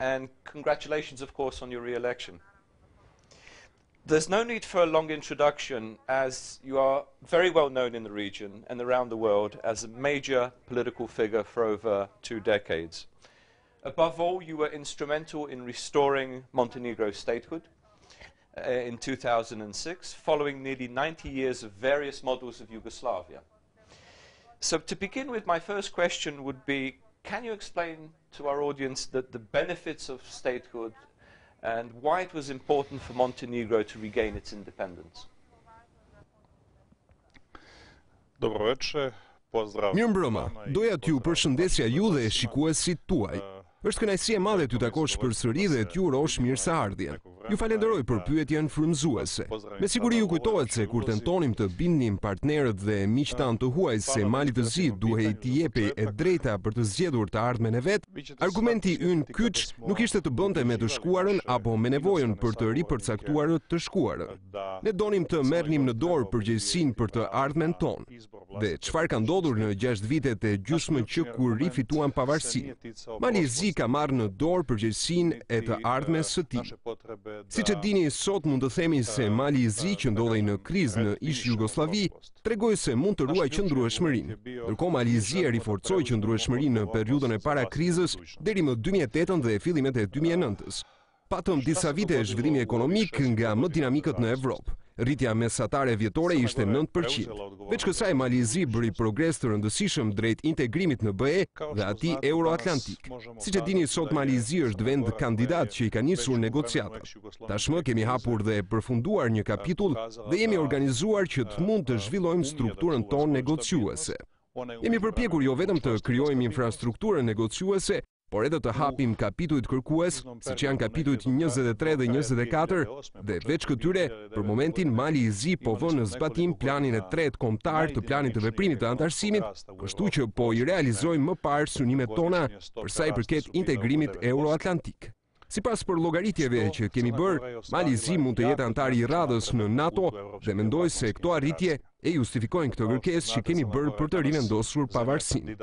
and congratulations, of course, on your re-election. There's no need for a long introduction as you are very well known in the region and around the world as a major political figure for over two decades. Above all, you were instrumental in restoring Montenegro's statehood uh, in 2006, following nearly 90 years of various models of Yugoslavia. So to begin with, my first question would be, can you explain to our audience the, the benefits of statehood and why it was important for Montenegro to regain its independence? Dobro večer, pozdrav. Mirë mbrëma, doja t'ju përshëndesja ju dhe shikuesit tuaj. Është kënaqësi e madhe t'ju takosh përsëri dhe t'ju urosh mirëseardhjen. Ju falenderoj për pyetjen frymëzuese. Me siguri ju kujtohet se kur tentonim të bindnim partnerët dhe miqtë tanë të huaj se Malit të Zi duhej t'i jepej e drejta për të zgjedhur të ardhmen e vet, argumenti ynë kyç nuk kishte të bënte me të shkuarën apo me nevojën për të ripërcaktuar të shkuarën. Ne donim të merrnim në dorë përgjegjësinë për të ardhmen tonë. Dhe çfarë ka ndodhur në gjashtë vitet e gjysmë që kur rifituam pavarësinë? Mali i Zi ka marrë në dorë përgjegjësinë e të ardhmes së tij. Siç e dini, sot mund të themi se Mali i Zi që ndodhej në krizë në ish Jugosllavi, tregoi se mund të ruajë qëndrueshmërinë. Ndërkohë Mali i Zi e riforcoi qëndrueshmërinë në periudhën e para krizës deri më dy mijë e tetën dhe fillimet e dy mijë e nëntës. Patëm disa vite zhvillimi ekonomik nga më dinamikët në Evropë. Rritja mesatare vjetore ishte 9 për qind. Veç kësaj Mali i Zi bëri progres të rëndësishëm drejt integrimit në BE dhe atij euroatlantik. Siç e dini sot Mali i Zi është vend kandidat që i ka nisur negociatat. Tashmë kemi hapur dhe përfunduar një kapitull dhe jemi organizuar që të mund të zhvillojmë strukturën tonë negociuese. Jemi përpjekur jo vetëm të krijojmë infrastrukturën negociuese, por edhe të hapim kapitujt kërkues, siç janë kapitujt njëzet e tre dhe njëzet e katër, dhe veç këtyre, për momentin Mali i Zi po vë në zbatim planin e tretë kombëtar të planit të veprimit të anëtarësimit, kështu që po i realizojmë më parë synimet tona për sa i përket integrimit euroatlantik. Sipas përllogaritjeve që kemi bërë, Mali i Zi mund të jetë anëtari i radhës në NATO dhe mendoj se këto arritje e justifikojnë këtë kërkesë që kemi bërë për të rivendosur pavarësinë.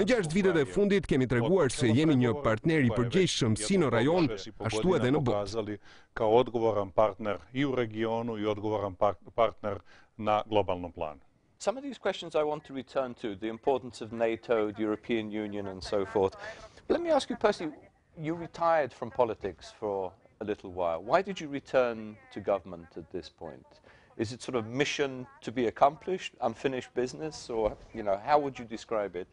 Në gjashtë vitet e fundit kemi treguar se jemi një partner i përgjegjshëm si në rajon, ashtu edhe në botë. Kao odgovoran partner i u regionu i odgovoran partner na globalnom planu. Some of these questions I want to return to, the importance of NATO, the European Union and so forth. Let me ask you personally, You retired from politics for a little while. Why did you return to government at this point? Is it sort of mission to be accomplished, unfinished business, or you know, how would you describe it?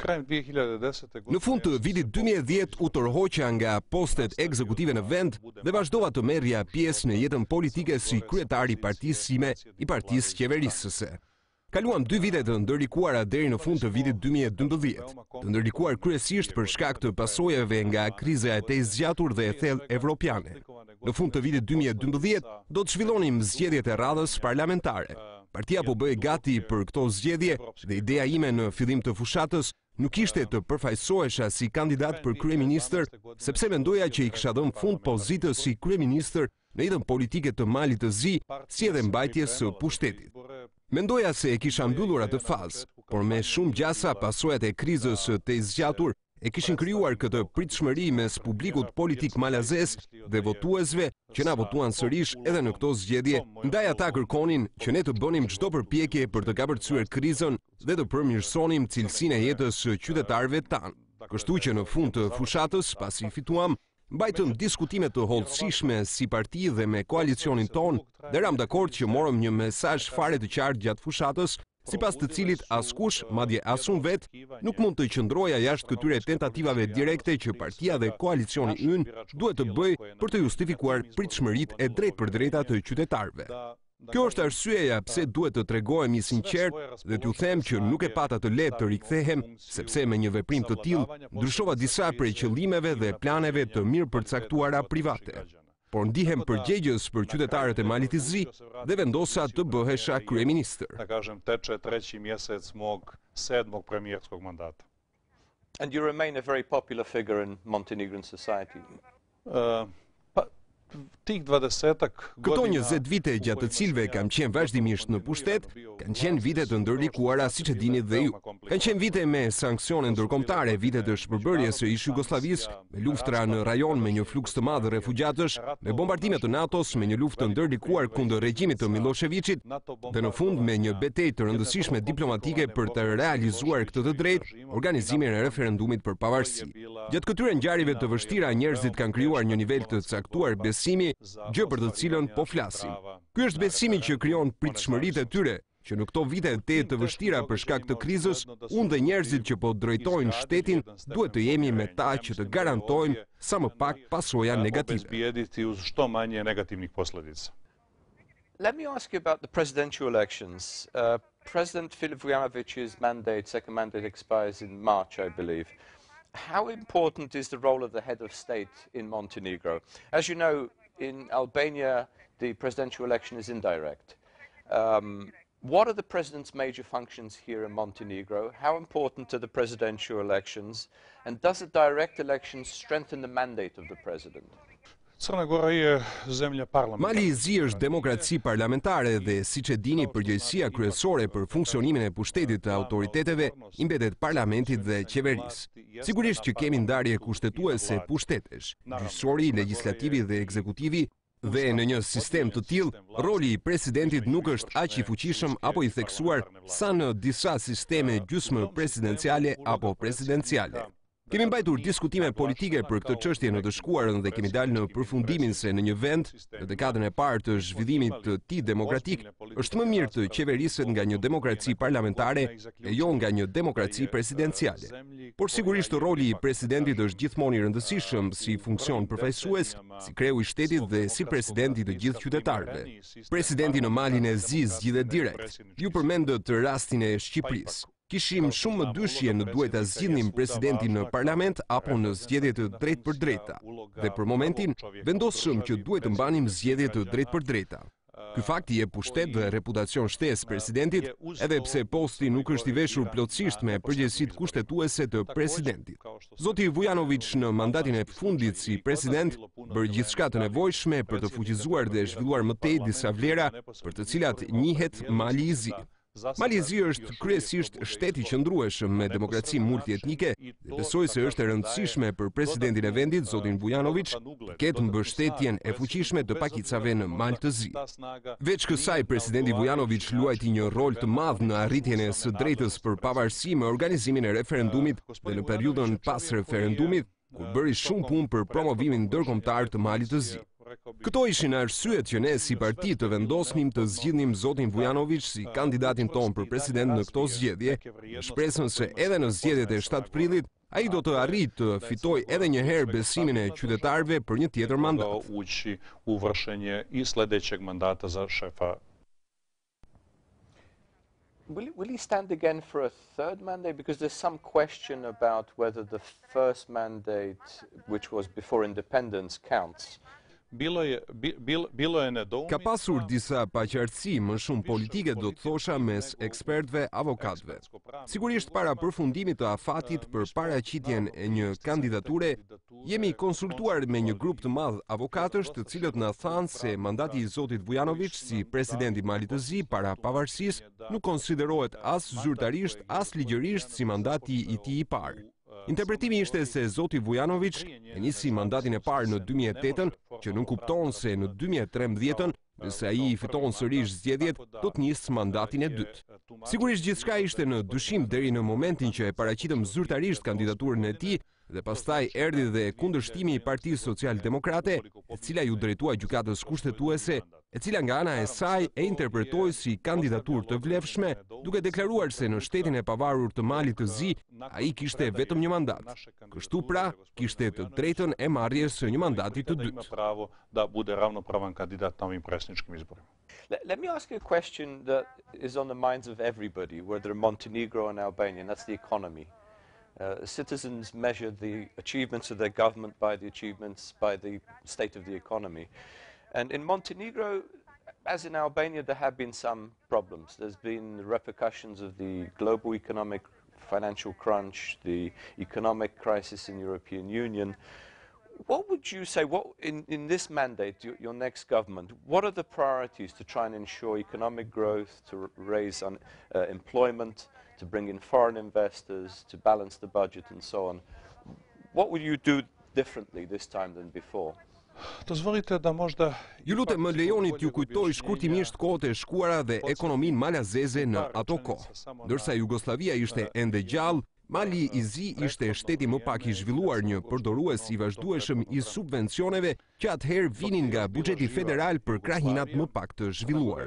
Në fund të vitit 2010 u tërhoqa nga postet ekzekutive në vend dhe vazhdova të merrja pjesë në jetën politike si kryetari i partisë sime, i partisë qeverisëse. Kaluam dy vite të ndërlikuara deri në fund të vitit dy mijë e dymbëdhjetë, të ndërlikuar kryesisht për shkak të pasojave nga kriza e tejzgjatur dhe e thellë evropiane. Në fund të vitit dy mijë e dymbëdhjetë do të zhvillonim zgjedhjet e radhës parlamentare. Partia po bëhej gati për këto zgjedhje dhe ideja ime në fillim të fushatës nuk ishte të përfaqësohesha si kandidat për kryeministër, sepse mendoja që i kisha dhënë fund pozitës si kryeministër në jetën politike të Malit të Zi, si edhe mbajtjes së pushtetit. Mendoja se e kisha mbyllur atë fazë, por me shumë gjasa pasojat e krizës së tejzgjatur e kishin krijuar këtë pritshmëri mes publikut politik malazez dhe votuesve që na votuan sërish edhe në këto zgjedhje, ndaj ata kërkonin që ne të bënim çdo përpjekje për të kapërcyer krizën dhe të përmirësonim cilësinë e jetës së qytetarëve tanë. Kështu që në fund të fushatës, pasi fituam, Mbajtëm diskutime të hollësishme si parti dhe me koalicionin tonë dhe ramë dakord që morëm një mesazh fare të qartë gjatë fushatës, sipas të cilit askush, madje as unë vetë, nuk mund të qëndroja jashtë këtyre tentativave direkte që partia dhe koalicioni ynë duhet të bëjë për të justifikuar pritshmëritë e drejtpërdrejta të qytetarëve. Kjo është arsyeja pse duhet të tregohem i sinqertë dhe t'ju them që nuk e pata të lehtë të rikthehem, sepse me një veprim të tillë ndryshova disa prej qëllimeve dhe planeve të mirëpërcaktuara private. Por ndihem përgjegjës për qytetarët e Malit të Zi dhe vendosa të bëhesha kryeministër. And you remain a very popular figure in Montenegrin society. Uh, tik 20 Këto 20 vite gjatë të cilave kam qenë vazhdimisht në pushtet, kanë qenë vite të ndërlikuara siç e dini dhe ju. Kanë qenë vite me sanksione ndërkombëtare, vite të shpërbërjes së ish Jugosllavisë, me luftra në rajon me një fluks të madh refugjatësh, me bombardime të NATO-s me një luftë të ndërlikuar kundër regjimit të Miloševiqit dhe në fund me një betejë të rëndësishme diplomatike për të realizuar këtë të drejtë organizimin e referendumit për pavarësi. Gjatë këtyre ngjarjeve të vështira njerëzit kanë krijuar një nivel të caktuar besimi gjë për të cilën po flasim. Ky është besimi që krijon pritshmëritë e tyre që në këto vite tejet të vështira për shkak të krizës, unë dhe njerëzit që po drejtojnë shtetin, duhet të jemi me ta që të garantojmë sa më pak pasoja negative. Let me ask you about the presidential elections. Uh, President Filip Vujanovic's mandate, second mandate expires in March, I believe. How important is the role of the head of state in Montenegro? As you know, in Albania, the presidential election is indirect. Um, what are the president's major functions here in Montenegro? How important are the presidential elections? And does a direct election strengthen the mandate of the president? Crna Gora je zemlja parlamentarë. Mali i Zi është demokraci parlamentare dhe siç e dini përgjegjësia kryesore për funksionimin e pushtetit të autoriteteve i mbetet parlamentit dhe qeverisë. Sigurisht që kemi ndarje kushtetuese pushtetesh, gjyqësori, legjislativi dhe ekzekutivi Dhe në një sistem të tillë, roli i presidentit nuk është aq i fuqishëm apo i theksuar sa në disa sisteme gjysmë presidenciale apo presidenciale. Kemi mbajtur diskutime politike për këtë çështje në të shkuarën dhe kemi dalë në përfundimin se në një vend, në dekadën e parë të zhvillimit të tij demokratik, është më mirë të qeveriset nga një demokraci parlamentare e jo nga një demokraci presidenciale. Por sigurisht roli i presidentit është gjithmonë i rëndësishëm si funksion përfaqësues, si kreu i shtetit dhe si president i të gjithë qytetarëve. Presidenti në Malin e Zi zgjidhet direkt. Ju përmendët rastin e Shqipërisë. Kishim shumë mëdyshje në duhej ta zgjidhnim presidentin në parlament apo në zgjedhje të drejtpërdrejta. Dhe për momentin, vendosëm që duhej të mbanim zgjedhje të drejtpërdrejta. Ky fakt i jep pushtet dhe reputacion shtesë presidentit, edhe pse posti nuk është i veshur plotësisht me përgjegjësitë kushtetuese të presidentit. Zoti Vujanoviç në mandatin e fundit si president bëri gjithçka të nevojshme për të fuqizuar dhe zhvilluar më tej disa vlera për të cilat njihet Mali i Zi. Mali i Zi është kryesisht shtet i qëndrueshëm me demokraci multietnike dhe besoj se është e rëndësishme për presidentin e vendit, zotin Vujanoviç, të ketë mbështetjen e fuqishme të pakicave në Mal të Zi. Veç kësaj, presidenti Vujanoviç luajti një rol të madh në arritjen e së drejtës për pavarësi me organizimin e referendumit dhe në periudhën pas referendumit, ku bëri shumë punë për promovimin ndërkombëtar të Malit të Zi. Këto ishin arsyet që ne si parti të vendosnim të zgjidhnim zotin Vujanoviç si kandidatin tonë për president në këto zgjedhje, me shpresën se edhe në zgjedhjet e 7 prillit, ai do të arrijë të fitojë edhe një herë besimin e qytetarëve për një tjetër mandat. Will, will he stand again for a third mandate? Because there's some question about whether the first mandate, which was before independence, counts. Ka pasur disa paqartësi më shumë politike do të thosha mes ekspertëve avokatëve. Sigurisht para përfundimit të afatit për paraqitjen e një kandidature Jemi konsultuar me një grup të madh avokatësh të cilët na thanë se mandati i zotit Vujanoviç si president i Malit të Zi para pavarësisë nuk konsiderohet as zyrtarisht as ligjërisht si mandati i tij i parë. Interpretimi ishte se zoti Vujanoviç e nisi mandatin e parë në 2008-ën që nënkupton se në 2013-ën nëse ai i fiton sërish zgjedhjet do të nisë mandatin e dytë. Sigurisht gjithçka ishte në dyshim deri në momentin që e paraqitëm zyrtarisht kandidaturën e tij Dhe pastaj erdhi dhe kundërshtimi i Partisë Socialdemokrate, e cila iu drejtua Gjykatës Kushtetuese, e cila nga ana e saj e interpretoi si kandidaturë të vlefshme, duke deklaruar se në shtetin e pavarur të Malit të Zi, ai kishte vetëm një mandat. Kështu pra, kishte të drejtën e marrjes së një mandati të dytë. Let me ask you a question that is on the minds of everybody, whether Montenegro and Albania, that's the economy. Uh, citizens measure the achievements of their government by the achievements by the state of the economy. And in Montenegro, as in Albania, there have been some problems. There's been the repercussions of the global economic financial crunch, the economic crisis in the European Union. What would you say, what, in, in this mandate, your, your next government, what are the priorities to try and ensure economic growth, to raise un, uh, employment, to bring in foreign investors to balance the budget and so on what would you do differently this time than before Ju lutem më lejoni t'ju kujtoj shkurtimisht kohët e shkuara dhe ekonominë malazeze në ato kohë. Ndërsa Jugosllavia ishte ende gjallë, Mali i Zi ishte shteti më pak i zhvilluar një përdorues i vazhdueshëm i subvencioneve që atëherë vinin nga buxheti federal për krahinat më pak të zhvilluara.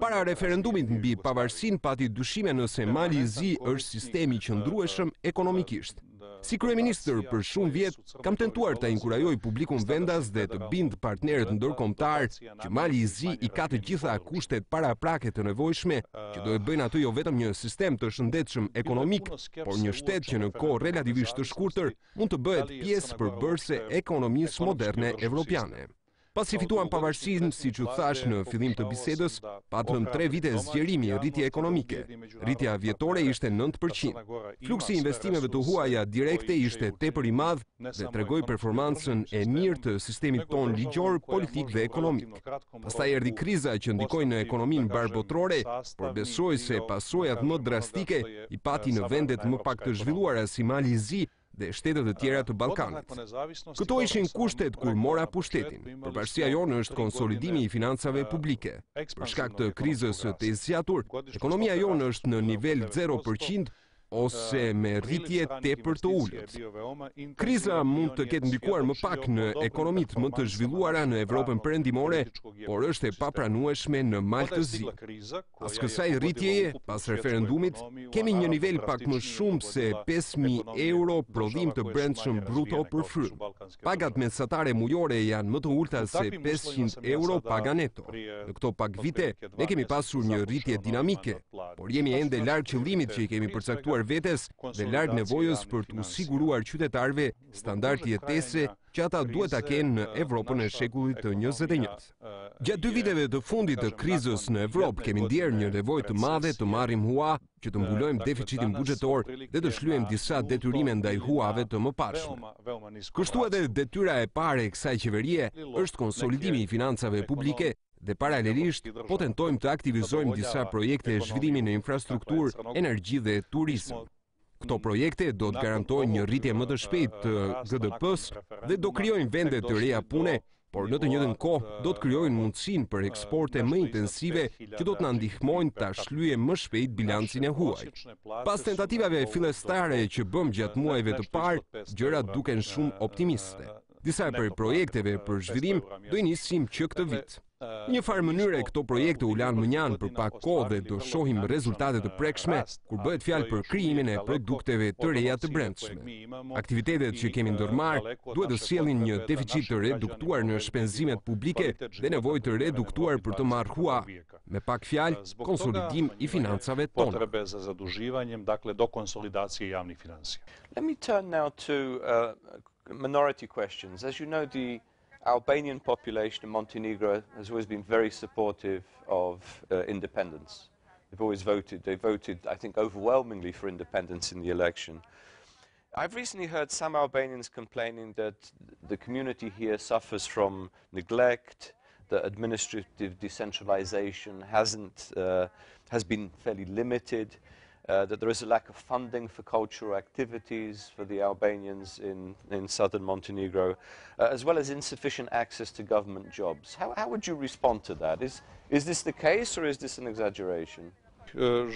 Para referendumit mbi pavarësinë pati dyshime nëse Mali i Zi është sistem i qëndrueshëm ekonomikisht. Si kryeministër për shumë vjet, kam tentuar të inkurajoj publikun vendas dhe të bind partnerët ndërkombëtarë që Mali i Zi i ka të gjitha kushtet paraprake të nevojshme që do e bëjnë atë jo vetëm një sistem të shëndetshëm ekonomik, por një shtet që në kohë relativisht të shkurtër mund të bëhet pjesë përbërëse e ekonomisë moderne evropiane. Pasi fituam pavarësinë, siç ju thashë në fillim të bisedës, patëm tre vite zgjerimi e rritjeje ekonomike. Rritja vjetore ishte nëntë për qind. Fluksi i investimeve të huaja direkte ishte tepër i madh dhe tregoi performancën e mirë të sistemit tonë ligjor, politik dhe ekonomik. Pastaj erdhi kriza që ndikoi në ekonominë mbarëbotërore, por besoj se pasojat më drastike i pati në vendet më pak të zhvilluara si Mali i Zi dhe shtetet e tjera të Ballkanit. Këto ishin kushtet kur mora pushtetin. Përparësia jonë është konsolidimi i financave publike. Për shkak të krizës së tejzgjatur, ekonomia jonë është në nivel 0% ose me rritje tepër të ulët. Kriza mund të ketë ndikuar më pak në ekonomitë më të zhvilluara në Evropën Perëndimore, por është e papranueshme në Mal të Zi. Pas kësaj rritjeje, pas referendumit, kemi një nivel pak më shumë se pesë mijë euro prodhim të brendshëm bruto për frymë. Pagat mesatare mujore janë më të ulëta se 500 euro paga neto. Në këto pak vite, ne kemi pasur një rritje dinamike, por jemi ende larg qëllimit që i kemi përcaktuar vetes dhe larg nevojës për t'u siguruar qytetarëve standard jetese që ata duhet ta kenë në Evropën e shekullit të njëzet e njëtë. Gjatë dy viteve të fundit të krizës në Evropë, kemi ndier një nevojë të madhe të marrim hua që të mbulojmë deficitin buxhetor dhe të shlyejmë disa detyrime ndaj huave të mëparshme. Kështu edhe detyra e parë e kësaj qeverie është konsolidimi i financave publike dhe paralelisht po tentojmë të aktivizojmë disa projekte zhvillimi në infrastrukturë, energji dhe turizëm. Këto projekte do të garantojnë një rritje më të shpejtë të GDP-së dhe do krijojnë vende të reja pune, por në të njëjtën kohë do të krijojnë mundësinë për eksporte më intensive që do të na ndihmojnë ta shlyejmë më shpejt bilancin e huaj. Pas tentativave fillestare që bëmë gjatë muajve të parë, gjërat duken shumë optimiste. Disa prej projekteve për zhvillim do i nisim që këtë vit. Njëfarë mënyre këto projekte u lanë mënjanë për pak kohë dhe do shohim rezultate të prekshme kur bëhet fjalë për krijimin e produkteve të reja të brendshme. Aktivitetet që kemi ndërmarrë duhet të sjellin një deficit të reduktuar në shpenzimet publike dhe nevojë të reduktuar për të marrë hua, me pak fjalë, konsolidim i financave tona. Albanian population in Montenegro has always been very supportive of uh, independence. They've always voted. They voted, I think, overwhelmingly for independence in the election. I've recently heard some Albanians complaining that the community here suffers from neglect, that administrative decentralization hasn't, uh, has been fairly limited, uh, that there is a lack of funding for cultural activities for the Albanians in, in southern Montenegro, uh, as well as insufficient access to government jobs. How, how would you respond to that? Is, is this the case or is this an exaggeration? Uh,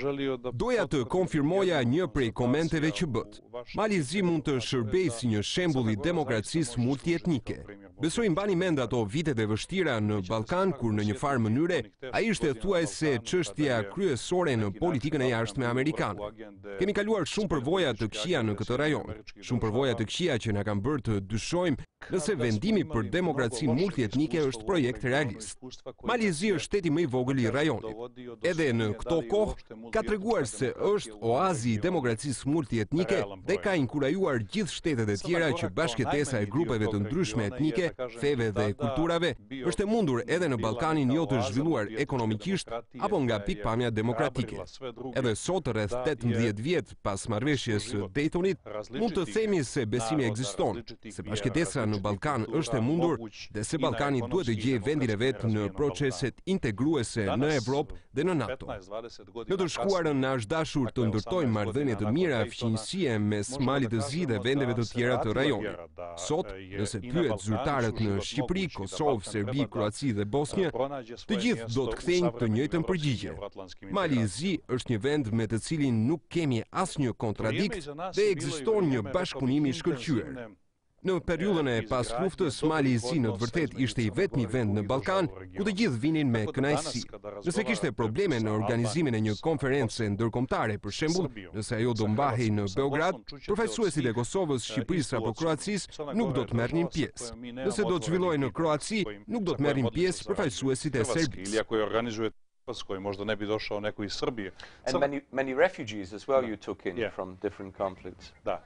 Doja të konfirmoja një prej komenteve që bët. Mali Zi mund të shërbej si një shembul i demokracisë multietnike. Besoj i mbani mend ato vitet e vështira në Ballkan kur në njëfarë mënyre ai ishte thuajse çështja kryesore në politikën e jashtme amerikane. Kemi kaluar shumë përvoja të këqija në këtë rajon, shumë përvoja të këqija që na kanë bërë të dyshojmë nëse vendimi për demokraci multietnike është projekt realist. Mali i Zi është shteti më i vogël i rajonit. Edhe në këto kohë ka treguar se është oazi i demokracisë multietnike dhe ka inkurajuar gjithë shtetet e tjera që bashkëjetesa e grupeve të ndryshme etnike, feve dhe kulturave është e mundur edhe në Ballkanin jo të zhvilluar ekonomikisht apo nga pikëpamja demokratike. Edhe sot rreth 18 vjet Pas marrëveshjes së Dejtonit, mund të themi se besimi ekziston, se bashkëjetesa në Ballkan është e mundur dhe se Ballkani duhet të gjejë vendin e vet në proceset integruese në Evropë dhe në NATO. Në të shkuarën na është dashur të ndërtojmë marrëdhënie të mira fqinjësie mes Malit të Zi dhe vendeve të tjera të rajonit. Sot, nëse pyet zyrtarët në Shqipëri, Kosovë, Serbi, Kroaci dhe Bosnjë, të gjithë do të kthejnë të njëjtën përgjigje. Mali i Zi është një vend me të cilin nuk kemi asnjë kontradiktë dhe ekziston një bashkëpunim i shkëlqyer. Në periudhën e pasluftës, Mali i Zi në të vërtetë ishte i vetmi vend në Ballkan ku të gjithë vinin me kënaqësi. Nëse kishte probleme në organizimin e një konference ndërkombëtare, për shembull, nëse ajo do mbahej në Beograd, përfaqësuesit e Kosovës, Shqipërisë apo Kroacisë nuk do të merrnin pjesë. Nëse do të zhvillohej në Kroaci, nuk do të merrnin pjesë përfaqësuesit e Serbisë. Let's go, možda ne bi došao neko iz Srbije. And Sad... many, many refugees as well da. you took in yeah. from different conflicts. Da.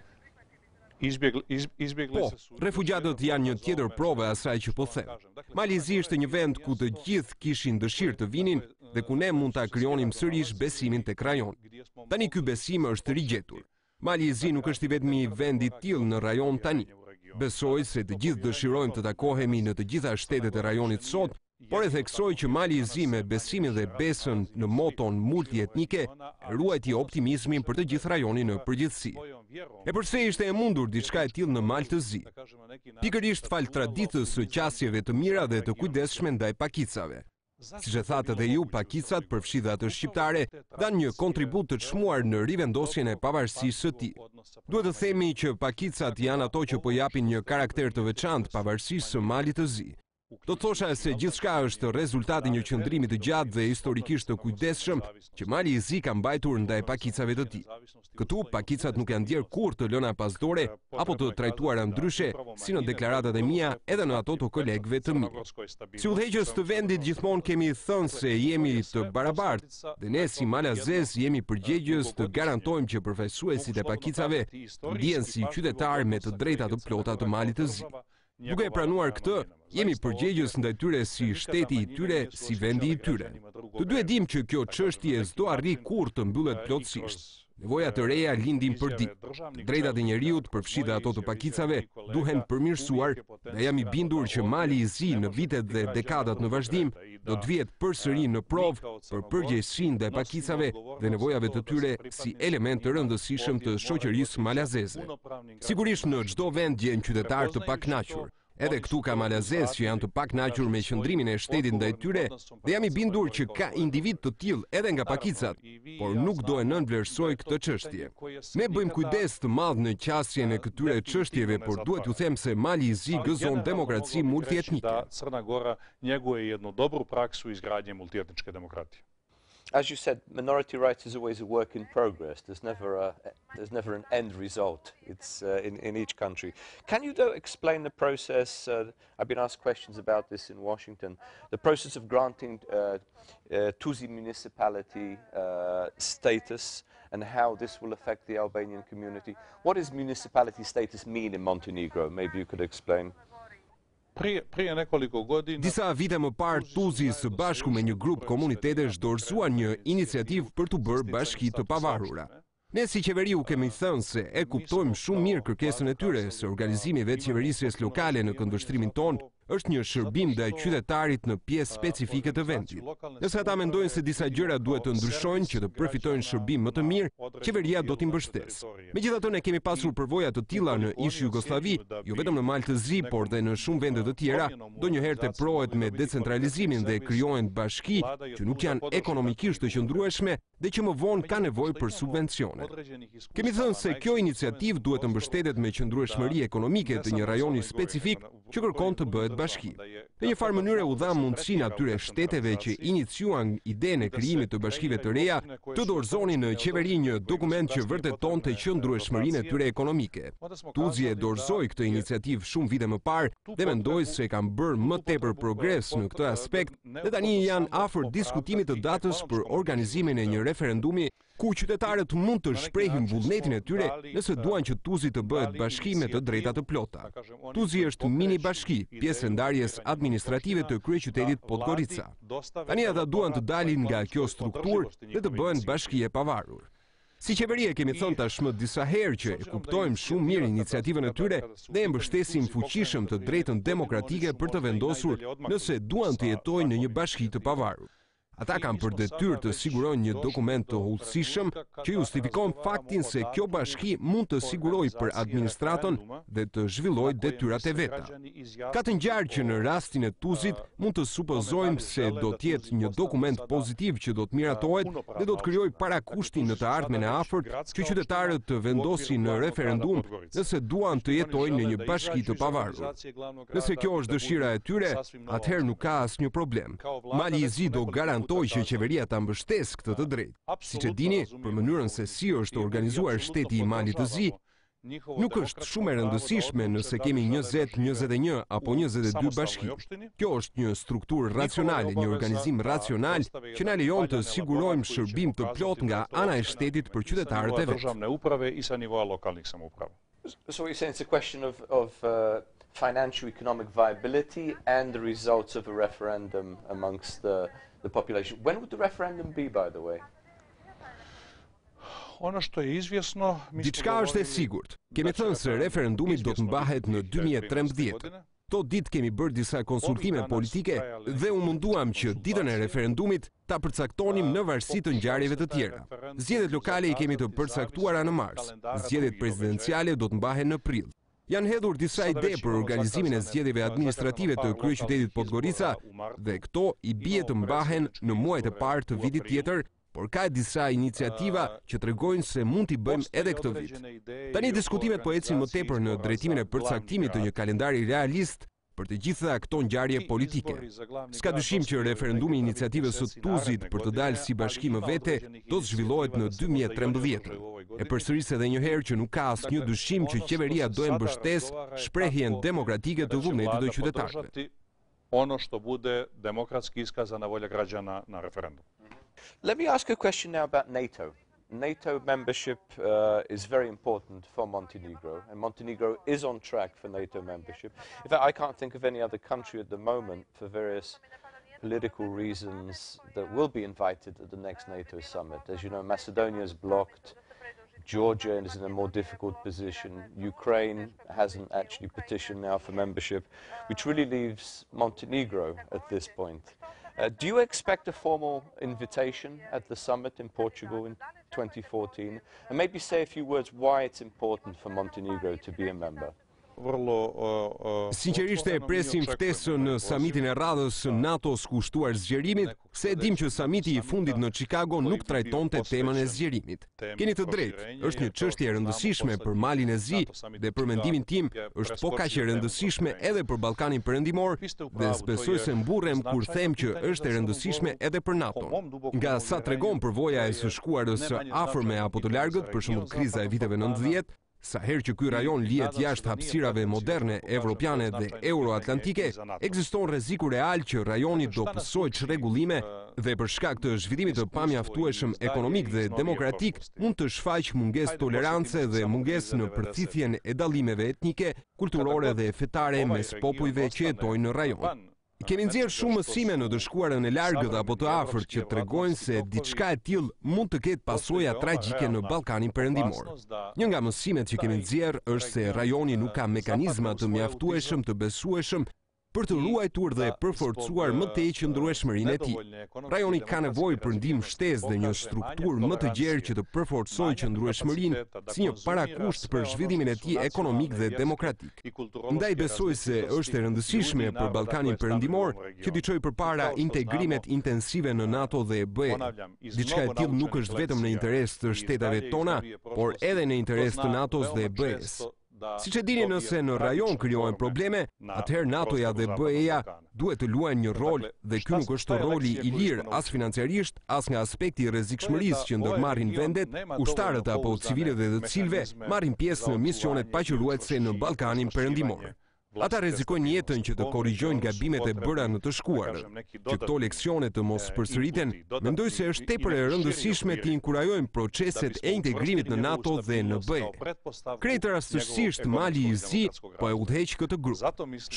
Po, refugjatët janë një tjetër provë e asaj që po them. Mali i Zi është një vend ku të gjithë kishin dëshirë të vinin dhe ku ne mund ta krijonim sërish besimin te rajoni. Tani ky besim është rigjetur. Mali i Zi nuk është i vetmi vend i tillë në rajon tani. Besoj se të gjithë dëshirojmë të takohemi në të gjitha shtetet e rajonit sot, por e theksoj që Mali i Zi me besimin dhe besën në moton multietnike ruajti optimizmin për të gjithë rajonin në përgjithësi. E përse ishte e mundur diçka e tillë në Mal të Zi? Pikërisht falë traditës së qasjeve të mira dhe të kujdesshme ndaj pakicave. Siç e thatë edhe ju, pakicat, përfshi dhe atë shqiptare, dhanë një kontribut të çmuar në rivendosjen e pavarësisë së tij. Duhet të themi që pakicat janë ato që po japin një karakter të veçantë pavarësisë së Malit të Zi. Do të thosha se gjithçka është rezultat i një qëndrimi të gjatë dhe historikisht të kujdesshëm që Mali i Zi ka mbajtur ndaj pakicave të tij. Këtu pakicat nuk janë ndjerë kurrë të lëna pas dore apo të trajtuara ndryshe, si në deklaratat e mia edhe në ato të kolegëve të mi. Si udhëheqës të vendit gjithmonë kemi thënë se jemi të barabartë dhe ne si Malazez jemi përgjegjës të garantojmë që përfaqësuesit e pakicave të ndihen si qytetarë me të drejta të plota të Malit të Zi. Duke e pranuar këtë, jemi përgjegjës ndaj tyre si shteti i tyre, si vendi i tyre. Të dy e dimë që kjo çështje s'do arri kurrë të mbyllet plotësisht. Nevoja të reja lindin për ditë. Të drejtat e njeriut, përfshi dhe ato të pakicave, duhen përmirësuar dhe jam i bindur që Mali i Zi në vitet dhe dekadat në vazhdim do të vihet përsëri në provë për përgjegjësinë ndaj pakicave dhe nevojave të tyre si element të rëndësishëm të shoqërisë malazeze. Sigurisht në çdo vend gjen qytetarë të pakënaqur. Edhe këtu ka malazezë që janë të pakënaqur me qëndrimin e shtetit ndaj tyre dhe jam i bindur që ka individë të tillë edhe nga pakicat, por nuk do e nënvlerësoj këtë çështje. Ne bëjmë kujdes të madh në qasjen e këtyre çështjeve, por duhet t'ju them se Mali i Zi gëzon demokraci multietnike. as you said, minority rights is always a work in progress. There's never, a, there's never an end result. It's uh, in, in each country. Can you, though, explain the process? Uh, I've been asked questions about this in Washington. The process of granting uh, uh municipality uh, status and how this will affect the Albanian community. What does municipality status mean in Montenegro? Maybe you could explain. Disa vite më parë Tuzi së bashku me një grup komunitetesh dorëzuan një iniciativë për t'u bërë bashki të pavarura. Ne si qeveri u kemi thënë se e kuptojmë shumë mirë kërkesën e tyre se organizimi i vetëqeverisjes lokale në këndvështrimin tonë është një shërbim ndaj qytetarit në pjesë specifike të vendit. Nëse ata mendojnë se disa gjëra duhet të ndryshojnë që të përfitojnë shërbim më të mirë, qeveria do t'i mbështesë. Megjithatë ne kemi pasur përvoja të tilla në ish Jugosllavi, jo vetëm në Mal të Zi, por dhe në shumë vende të tjera, ndonjëherë teprohet me decentralizimin dhe krijohen bashki që nuk janë ekonomikisht të qëndrueshme dhe që më vonë kanë nevojë për subvencione. Kemi thënë se kjo iniciativë duhet të mbështetet me qëndrueshmëri ekonomike të një rajoni specifik që kërkon të bëhet bashki. Në një farë mënyre u dha mundësinë atyre shteteve që iniciuan idenë e krijimit të bashkive të reja të dorëzonin në qeveri një dokument që vërtetonte qëndrueshmërinë e tyre ekonomike. Tuzi e dorëzoi këtë iniciativë shumë vite më parë dhe mendoj se kanë bërë më tepër progres në këtë aspekt dhe tani janë afër diskutimit të datës për organizimin e një referendumi ku qytetarët mund të shprehin vullnetin e tyre nëse duan që Tuzi të bëhet bashki me të drejta të plota. Tuzi është minibashki, pjesë e ndarjes administrative të kryeqytetit Podgorica. Tani ata duan të dalin nga kjo strukturë dhe të bëhen bashki e pavarur. Si qeveri e kemi thënë tashmë disa herë që e kuptojmë shumë mirë iniciativën e tyre dhe e mbështesim fuqishëm të drejtën demokratike për të vendosur nëse duan të jetojnë në një bashki të pavarur. Ata kanë për detyrë të sigurojnë një dokument të hollësishëm që justifikon faktin se kjo bashki mund të sigurojë për administratën dhe të zhvillojë detyrat e veta. Ka të ngjarë që në rastin e Tuzit mund të supozojmë se do të jetë një dokument pozitiv që do të miratohet dhe do të krijojë parakushtin në të ardhmen e afërt që qytetarët të vendosin në referendum nëse duan të jetojnë në një bashki të pavarur. Nëse kjo është dëshira e tyre, atëherë nuk ka asnjë problem. Mali i Zi do garantojë që qeveria ta mbështesë këtë të drejtë. Siç e dini, për mënyrën se si është organizuar shteti i Malit të Zi, nuk është shumë e rëndësishme nëse kemi njëzet, njëzet e një apo njëzet e dy bashki. Kjo është një strukturë racionale, një organizim racional që na lejon të sigurojmë shërbim të plotë nga ana e shtetit për qytetarët e vet. So what you're saying, it's a question of, of uh, financial economic viability and the results of a referendum amongst the, the population. When would the referendum be, by the way? Ono što je izvjesno... Diçka është e sigurt. Kemi thënë se referendumi do të mbahet në 2013. Këto ditë kemi bërë disa konsultime politike dhe u munduam që ditën e referendumit ta përcaktonim në varësi të ngjarjeve të tjera. Zgjedhjet lokale i kemi të përcaktuara në mars, zgjedhjet presidenciale do të mbahen në prill. Janë hedhur disa ide për organizimin e zgjedhjeve administrative të kryeqytetit Podgorica dhe këto i bie të mbahen në muajt e parë të vitit tjetër Por ka disa iniciativa që tregojnë se mund t'i bëjmë edhe këtë vit. Tani diskutimet po ecin më tepër në drejtimin e përcaktimit të një kalendari realist për të gjitha këto ngjarje politike. S'ka dyshim që referendumi i iniciativës së Tuzit për të dalë si bashki më vete do të zhvillohet në 2013. E përsëris edhe një herë që nuk ka asnjë dyshim që qeveria do e mbështesë shprehjen demokratike të vullnetit të qytetarëve. Ono bude demokratski za na volja građana në referendum. Let me ask a question now about NATO. NATO membership uh, is very important for Montenegro, and Montenegro is on track for NATO membership. In fact, I can't think of any other country at the moment for various political reasons that will be invited at the next NATO summit. As you know, Macedonia is blocked, Georgia is in a more difficult position, Ukraine hasn't actually petitioned now for membership, which really leaves Montenegro at this point. Uh, do you expect a formal invitation at the summit in Portugal in 2014 and maybe say a few words why it's important for Montenegro to be a member. Sinqerisht e presim ftesën në samitin e radhës NATO-s kushtuar zgjerimit, se e dimë që samiti i fundit në Chicago nuk trajtonte temën e zgjerimit. Keni të drejtë, është një çështje e rëndësishme për Malin e Zi dhe për mendimin tim është po kaq e rëndësishme edhe për Ballkanin Perëndimor dhe s'besoj se mburrem kur them që është e rëndësishme edhe për NATO-n. Nga sa tregon përvoja e së shkuarës së afërme apo të largët, për shembull kriza e viteve nëntëdhjetë, Sa herë që ky rajon lihet jashtë hapësirave moderne evropiane dhe euroatlantike, ekziston rreziku real që rajoni do pësojë çrregullime dhe për shkak të zhvillimit të pamjaftueshëm ekonomik dhe demokratik mund të shfaqë mungesë tolerance dhe mungesë në përthithjen e dallimeve etnike, kulturore dhe fetare mes popujve që jetojnë në rajon. Kemi nxjerrë shumë mësime në të shkuarën e largët apo të afërt që tregojnë se diçka e tillë mund të ketë pasoja tragjike në Ballkanin Perëndimor. Një nga mësimet që kemi nxjerrë është se rajoni nuk ka mekanizma të mjaftueshëm të besueshëm për të ruajtur dhe përforcuar më tej qëndrueshmërinë e tij. Rajoni ka nevojë për ndihmë shtesë dhe një strukturë më të gjerë që të përforcojë qëndrueshmërinë si një parakusht për zhvillimin e tij ekonomik dhe demokratik. Ndaj besoj se është e rëndësishme për Ballkanin Perëndimor që t'i çojë përpara integrimet intensive në NATO dhe BE. Diçka e tillë nuk është vetëm në interes të shteteve tona, por edhe në interes të NATO-s dhe BE-së. Siç e dini nëse në rajon krijohen probleme, atëherë NATO-ja dhe BE-ja duhet të luajnë një rol dhe ky nuk është rol i lirë as financiarisht, as nga aspekti i rrezikshmërisë që ndërmarrin vendet, ushtarët apo civilët e të cilëve marrin pjesë në misionet paqëruajtëse në Ballkanin Perëndimor. Ata rrezikojnë jetën që të korrigjojnë gabimet e bëra në të shkuarën. Që këto leksione të mos përsëriten, mendoj se është tepër e rëndësishme të inkurajojmë proceset e integrimit në NATO dhe në BE. Krejt rastësisht Mali i Zi po e udhëheq këtë grup.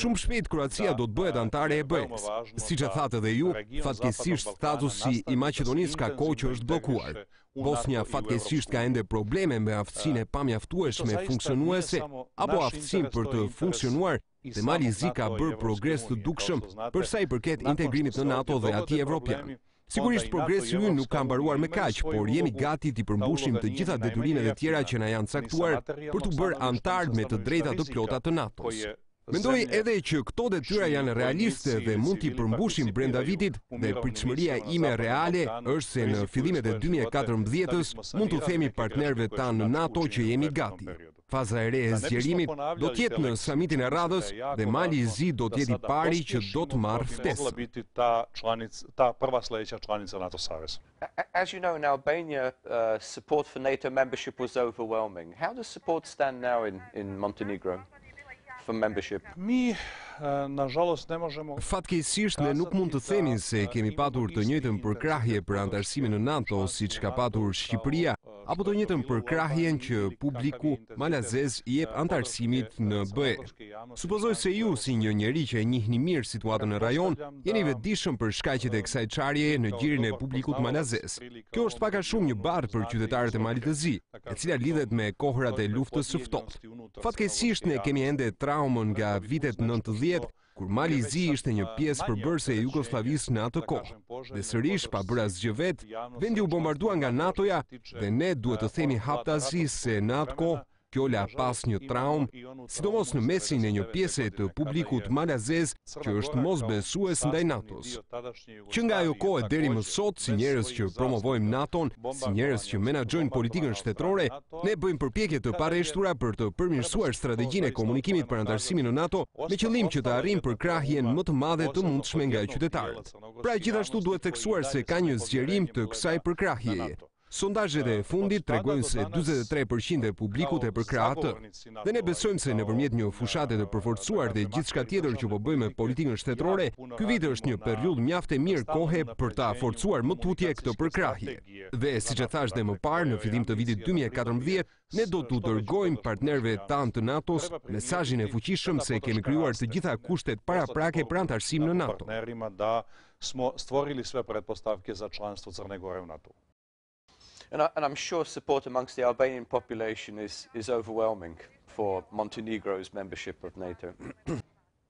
Shumë shpejt Kroacia do të bëhet anëtare e BE-së. Siç e thatë edhe ju, fatkeqësisht statusi i Maqedonisë ka kohë që është bllokuar. Bosnja fatkeqësisht ka ende probleme me aftësinë e pamjaftueshme funksionuese apo aftësinë për të funksionuar dhe Mali i Zi ka bërë progres të dukshëm për sa i përket integrimit në NATO dhe atij evropian. Sigurisht progresi ynë nuk ka mbaruar me kaq, por jemi gati t'i përmbushim të gjitha detyrimet e tjera që na janë caktuar për t'u bërë anëtarë me të drejta të plota të NATO-s. Mendoj edhe që këto detyra janë realiste dhe mund t'i përmbushim brenda vitit dhe pritshmëria ime reale është se në fillimet e dy mijë e katërmbëdhjetës mund t'u themi partnerëve tanë në NATO që jemi gati. Faza e re e zgjerimit do të jetë në samitin e radhës dhe Mali i Zi do të jetë i pari që do të marrë ftesën. As you know in Albania support for NATO membership was overwhelming. How does support stand now in in Montenegro for membership? Fatkeqësisht ne nuk mund të themi se kemi patur të njëjtën përkrahje për anëtarësimin në NATO siç ka patur Shqipëria. apo të njëjtën përkrahjen që publiku malazez i jep anëtarësimit në BE. Supozoj se ju, si një njeri që e njihni mirë situatën në rajon, jeni i vetëdijshëm për shkaqet e kësaj çarje në gjirin e publikut malazez. Kjo është pak a shumë një barrë për qytetarët e Malit të Zi, e cila lidhet me kohërat e luftës së ftohtë. Fatkeqësisht ne kemi ende traumën nga vitet 90 kur Mali i Zi ishte një pjesë përbërëse e Jugosllavisë në atë kohë, dhe sërish pa bërë asgjë vetë, vendi u bombardua nga NATO-ja dhe ne duhet të themi haptazi se në atë kohë kjo la pas një traumë, sidomos në mesin e një pjese të publikut malazez që është mosbesues ndaj NATO-s. Që nga ajo kohë e deri më sot, si njerëz që promovojmë NATO-n, si njerëz që menaxhojnë politikën shtetërore, ne bëjmë përpjekje të parreshtura për të përmirësuar strategjinë e komunikimit për anëtarësimin në NATO me qëllim që të arrijmë përkrahjen më të madhe të mundshme nga qytetarët. Pra gjithashtu duhet theksuar se ka një zgjerim të kësaj përkrahjeje. Sondazhet e fundit tregojnë se dyzet e tre për qind e publikut e përkrah atë. Dhe ne besojmë se nëpërmjet një fushate të përforcuar dhe gjithçka tjetër që po bëjmë me politikën shtetërore, ky vit është një periudhë mjaft e mirë kohe për ta forcuar më tutje këtë përkrahje. Dhe, siç e thashë dhe më parë, në fillim të vitit dy mijë e katërmbëdhjetë, Ne do t'u dërgojmë partnerëve tanë të NATO-s mesazhin e fuqishëm se kemi krijuar të gjitha kushtet paraprake për anëtarësim në NATO.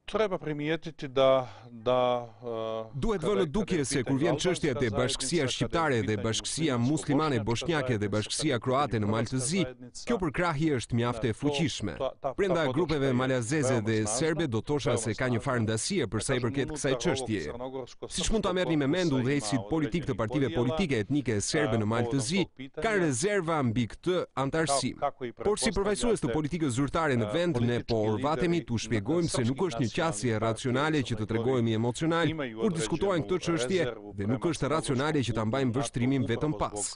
Tre pa primjeti ti da da Duhet vënë në dukje se kur vjen çështja te bashkësia shqiptare dhe bashkësia muslimane boshnjake dhe bashkësia kroate në Mal të Zi, kjo përkrahje është mjaft e fuqishme. Brenda grupeve malazeze dhe serbe do thosha se ka një farë ndasie për sa i përket kësaj çështje. Siç mund ta merrni me mend udhëheqësit politikë të partive politike etnike serbe në Mal të Zi kanë rezerva mbi këtë anëtarësim. Por si përfaqësues të politikës zyrtare në vend ne po orvatemi t'u shpjegojmë se nuk është një qasje racionale që të tregohemi emocionalë kur diskutohen këto çështje dhe nuk është racionale që ta mbajmë vështrimin vetëm pas.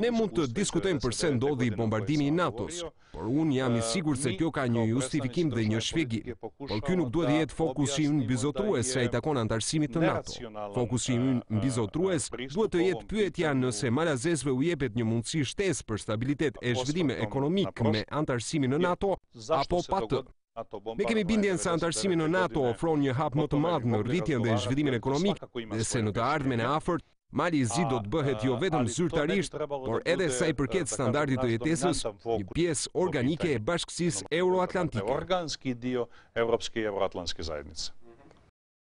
Ne mund të diskutojmë përse ndodhi bombardimi i NATO-s, por unë jam i sigurt se kjo ka një justifikim dhe një shpjegim. Por ky nuk duhet të jetë fokusi ynë mbizotërues sa i takon anëtarësimit në NATO. Fokusi ynë mbizotërues duhet të jetë pyetja nëse malazezëve u jepet një mundësi shtesë për stabilitet e zhvillim ekonomik me anëtarësimin në NATO apo pa të. Ne kemi bindjen se anëtarësimi në NATO ofron një hap më të madh në rritjen dhe zhvillimin ekonomik dhe se në të ardhmen e afërt Mali i Zi do të bëhet jo vetëm zyrtarisht, por edhe sa i përket standardit të jetesës, një pjesë organike e bashkësisë euroatlantike.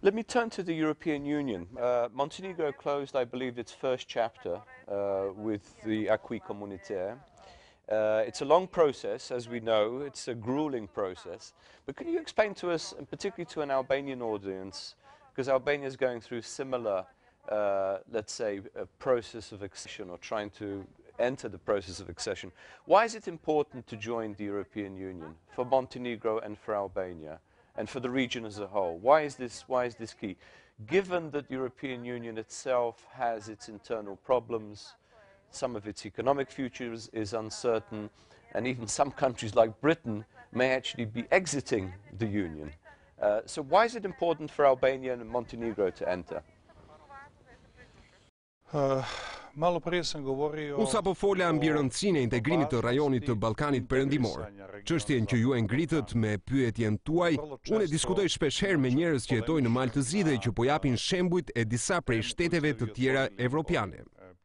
Let me turn to the European Union. Uh, Montenegro closed, I believe, its first chapter uh, with the Acquis Communautaire. Uh, it's a long process, as we know. It's a grueling process. But can you explain to us, and particularly to an Albanian audience, because Albania is going through similar, uh, let's say, a process of accession or trying to enter the process of accession. Why is it important to join the European Union for Montenegro and for Albania? and for the region as a whole. Why is this, why is this key? Given that the European Union itself has its internal problems, some of its economic future is uncertain, and even some countries like Britain may actually be exiting the Union. Uh, so why is it important for Albania and Montenegro to enter? Unë sapo fola mbi rëndësinë e integrimit të rajonit të Ballkanit Perëndimor. Çështjen që ju e ngritët me pyetjen tuaj, unë e diskutoj shpeshherë me njerëz që jetojnë në Mal të Zi dhe që po japin shembujt e disa prej shteteve të tjera evropiane.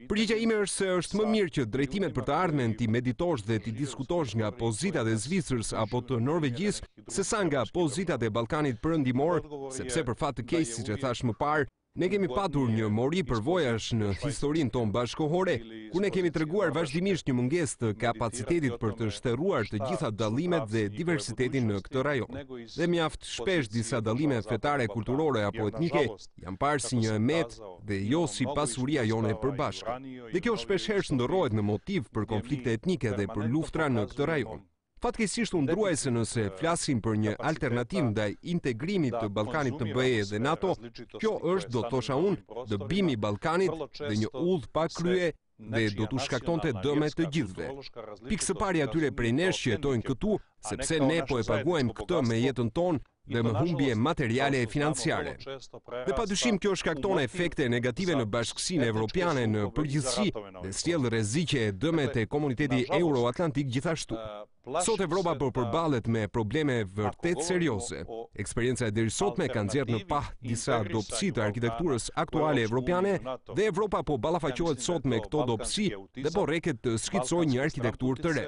Përgjigja ime është se është më mirë që drejtimet për të ardhmen t'i meditosh dhe t'i diskutosh nga pozitat e Zvicrës apo të Norvegjisë, sesa nga pozitat e Ballkanit Perëndimor, sepse për fat të keq, siç e thashë më parë, Ne kemi patur një mori përvojash në historinë tonë bashkëkohore, ku ne kemi treguar vazhdimisht një mungesë të kapacitetit për të shteruar të gjitha dallimet dhe diversitetin në këtë rajon. Dhe mjaft shpesh disa dallime fetare, kulturore apo etnike janë parë si një e metë dhe jo si pasuria jonë e përbashkët. Dhe kjo shpeshherë shndërrohet në motiv për konflikte etnike dhe për luftra në këtë rajon. Fatkeqësisht unë druaj se nëse flasim për një alternativë ndaj integrimit të Ballkanit në BE dhe NATO, kjo është do të thosha unë dëbimi i Ballkanit dhe një udhë pa krye dhe do t'u shkaktonte dëme të gjithëve. Pikësëpari atyre prej nesh që jetojnë këtu, sepse ne po e paguajmë këtë me jetën tonë dhe me humbje materiale e financiare. Dhe pa dyshim kjo shkakton efekte negative në bashkësinë evropiane në përgjithësi dhe sjell rreziqe e dëme te komuniteti euroatlantik gjithashtu. Sot Evropa po përballet me probleme vërtet serioze. Eksperienca e derisotme ka nxjerrë në pah disa dobësi të arkitekturës aktuale evropiane dhe Evropa po ballafaqohet sot me këto dobësi dhe po rreket të skicojë një arkitekturë të re.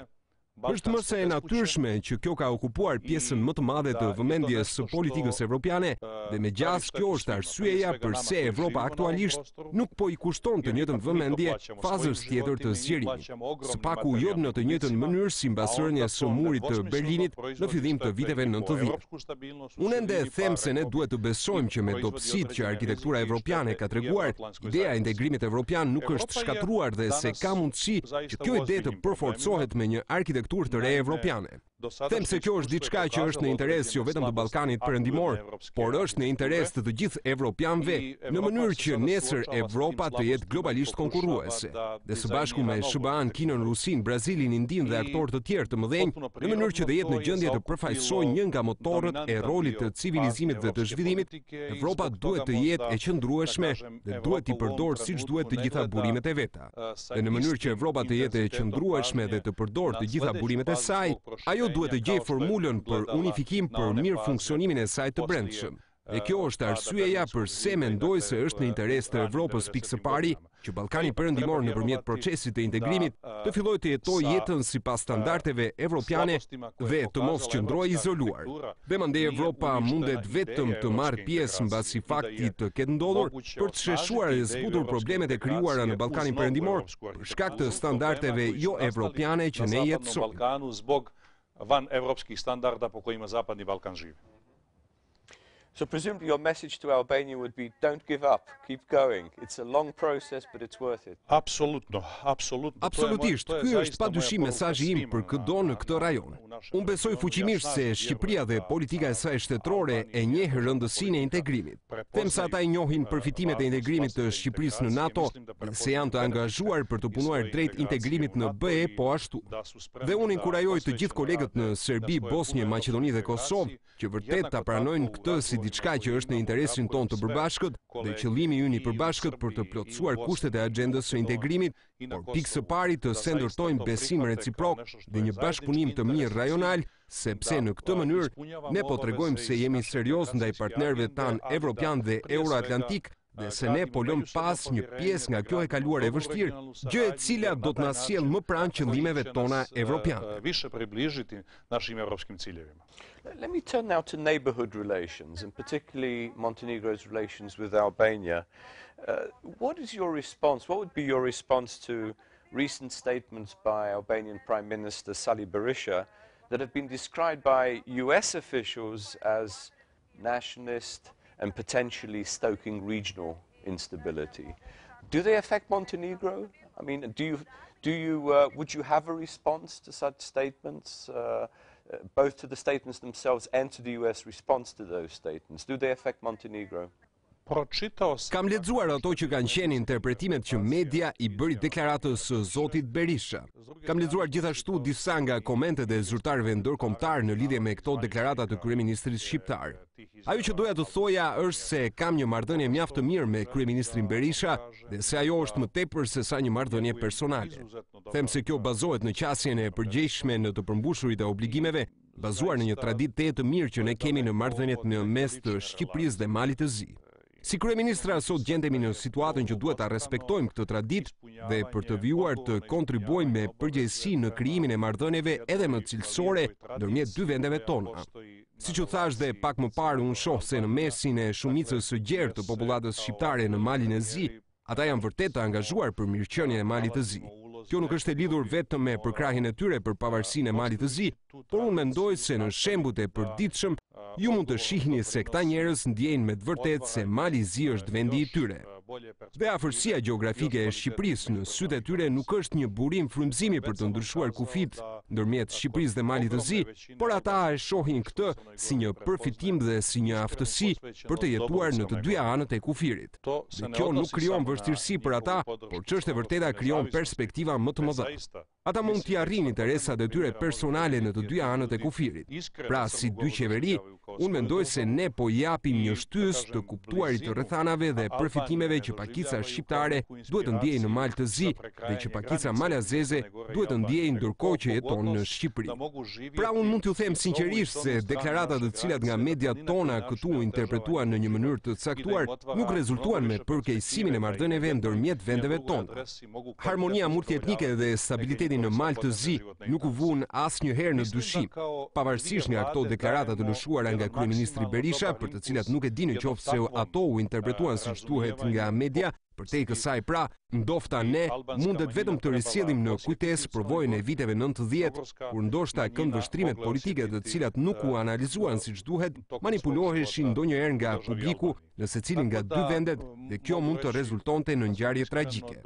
Është më se e natyrshme që kjo ka okupuar pjesën më të madhe të vëmendjes së politikës evropiane dhe me gjasë kjo është arsyeja përse Evropa aktualisht nuk po i kushton të njëjtën vëmendje fazës tjetër të zgjerimit. Së paku jo në të njëjtën mënyrë si mbas rënies së Murit të Berlinit në fillim të viteve nëntëdhjetë. Unë ende them se ne duhet të besojmë që me dobësitë që arkitektura evropiane ka treguar, ideja e integrimit evropian nuk është shkatërruar dhe se ka mundësi që kjo ide të përforcohet me një arkitekturë të re evropiane. Them se kjo është diçka që është në interes jo vetëm të Ballkanit Perëndimor, por është në interes të të gjithë evropianëve në mënyrë që nesër Evropa të jetë globalisht konkurruese, dhe së bashku me SHBA-në, Kinën, Rusinë, Brazilin, Indinë dhe aktorë të tjerë të mëdhenj, në mënyrë që të jetë në gjendje të përfaqësojë një nga motorët e rolit të civilizimit dhe të zhvillimit, Evropa duhet të jetë e qëndrueshme dhe duhet t'i përdorë siç duhet të gjitha burimet e veta. Dhe në mënyrë që Evropa të jetë e qëndrueshme dhe të përdorë të gjitha burimet e saj, ajo duhet të gjejë formulën për unifikim për mirëfunksionimin e saj të brendshëm. Dhe kjo është arsyeja përse mendoj se është në interes të Evropës pikë së pari që Ballkani Perëndimor nëpërmjet procesit të integrimit të fillojë të jetojë jetën sipas standardeve evropiane dhe të mos qëndrojë izoluar. Dhe mandej Evropa mundet vetëm të marrë pjesë mbasi fakti të ketë ndodhur për të sheshuar e zbutur problemet e krijuara në Ballkanin Perëndimor për shkak të standardeve jo evropiane që ne jetësojmë. So presumably your message to Albania would be don't give up, keep going. It's a long process but it's worth it. Absolutno, absolutno. Absolutisht, ky është pa dyshim mesazhi im për këdo në këtë rajon. Unë besoj fuqimisht se Shqipëria dhe politika e saj shtetërore e njeh rëndësinë e integrimit. Them se ata i njohin përfitimet e integrimit të Shqipërisë në NATO, se janë të angazhuar për të punuar drejt integrimit në BE po ashtu. Dhe unë inkurajoj të gjithë kolegët në Serbi, Bosnje, Maqedoni dhe Kosovë që vërtet ta pranojnë këtë si diçka që është në interesin tonë të përbashkët dhe qëllimi ynë i përbashkët për të plotësuar kushtet e agjendës së integrimit, por pikë së pari të sendërtojmë besim reciprok dhe një bashkëpunim të mirë rajonal, sepse në këtë mënyrë ne po tregojmë se jemi seriozë ndaj partnerëve tanë evropianë dhe euroatlantikë, dhe se ne po lëmë pas një pjesë nga kjo e kaluar e vështirë, gjë e cila do të na sjellë më pranë qëllimeve tona evropiane. Više približiti našim evropskim ciljevima. Let me turn now to neighborhood relations and particularly Montenegro's relations with Albania. Uh, what is your response? What would be your response to recent statements by Albanian Prime Minister Sali Berisha that have been described by US officials as nationalist, and potentially stoking regional instability. Do they affect Montenegro? I mean, do you, do you, uh, would you have a response to such statements, uh, uh both to the statements themselves and to the U.S. response to those statements? Do they affect Montenegro? Kam lexuar ato që kanë qenë interpretimet që media i bëri deklaratës së zotit Berisha. Kam lexuar gjithashtu disa nga komentet e zyrtarëve ndërkombëtarë në lidhje me këto deklarata të kryeministrit shqiptar. Ajo që doja të thoja është se kam një marrëdhënie mjaft të mirë me kryeministrin Berisha dhe se ajo është më tepër se sa një marrëdhënie personale. Them se kjo bazohet në qasjen e përgjegjshme në të përmbushurit e obligimeve bazuar në një traditë tejet të mirë që ne kemi në marrëdhëniet në mes të Shqipërisë dhe Malit të Zi. Si kryeministra sot gjendemi në situatën që duhet ta respektojmë këtë traditë dhe për të vijuar të kontribuojmë me përgjegjësi në krijimin e marrëdhënieve edhe më cilësore ndërmjet dy vendeve tona. Siç u thashë dhe pak më parë, unë shoh se në mesin e shumicës së gjerë të popullatës shqiptare në Malin e Zi Ata janë vërtet të angazhuar për mirëqenien e Malit të Zi. Kjo nuk është e lidhur vetëm me përkrahjen e tyre për pavarësinë e Malit të Zi, por unë mendoj se në shembujt e përditshëm ju mund të shihni se këta njerëz ndjejnë me të vërtetë se Mali i Zi është vendi i tyre. Dhe afërsia gjeografike e Shqipërisë në sytë e tyre nuk është një burim frymëzimi për të ndryshuar kufijtë ndërmjet Shqipërisë dhe Malit të Zi, por ata e shohin këtë si një përfitim dhe si një aftësi për të jetuar në të dyja anët e kufirit. Dhe kjo nuk krijon vështirësi për ata, por ç'është e vërteta krijon perspektiva më të mëdha. Ata mund t'i arrijnë interesat e tyre personale në të dyja anët e kufirit. Pra, si dy qeveri, unë mendoj se ne po i japim një shtysë të kuptuarit të rrethanave dhe përfitimeve që pakica shqiptare duhet të ndiejë në Mal të Zi dhe që pakica malazeze duhet të ndiejë ndërkohë që jeton në Shqipëri. Pra unë mund t'ju them sinqerisht se deklaratat të cilat nga media tona këtu u interpretuan në një mënyrë të caktuar nuk rezultuan me përkeqësimin e marrëdhënieve ndërmjet vendeve tona. Harmonia multietnike dhe stabiliteti në Mal të Zi nuk u vunë asnjëherë në dyshim, pavarësisht nga këto deklarata të lëshuara nga kryeministri Berisha, për të cilat nuk e di në qoftë se ato u interpretuan siç duhet nga media, Përtej kësaj pra, ndofta ne mundet vetëm të risjellim në kujtesë përvojën e viteve nëntëdhjetë, kur ndoshta këndvështrimet politike të cilat nuk u analizuan siç duhet, manipuloheshin ndonjëherë nga publiku në secilin nga dy vendet dhe kjo mund të rezultonte në ngjarje tragjike.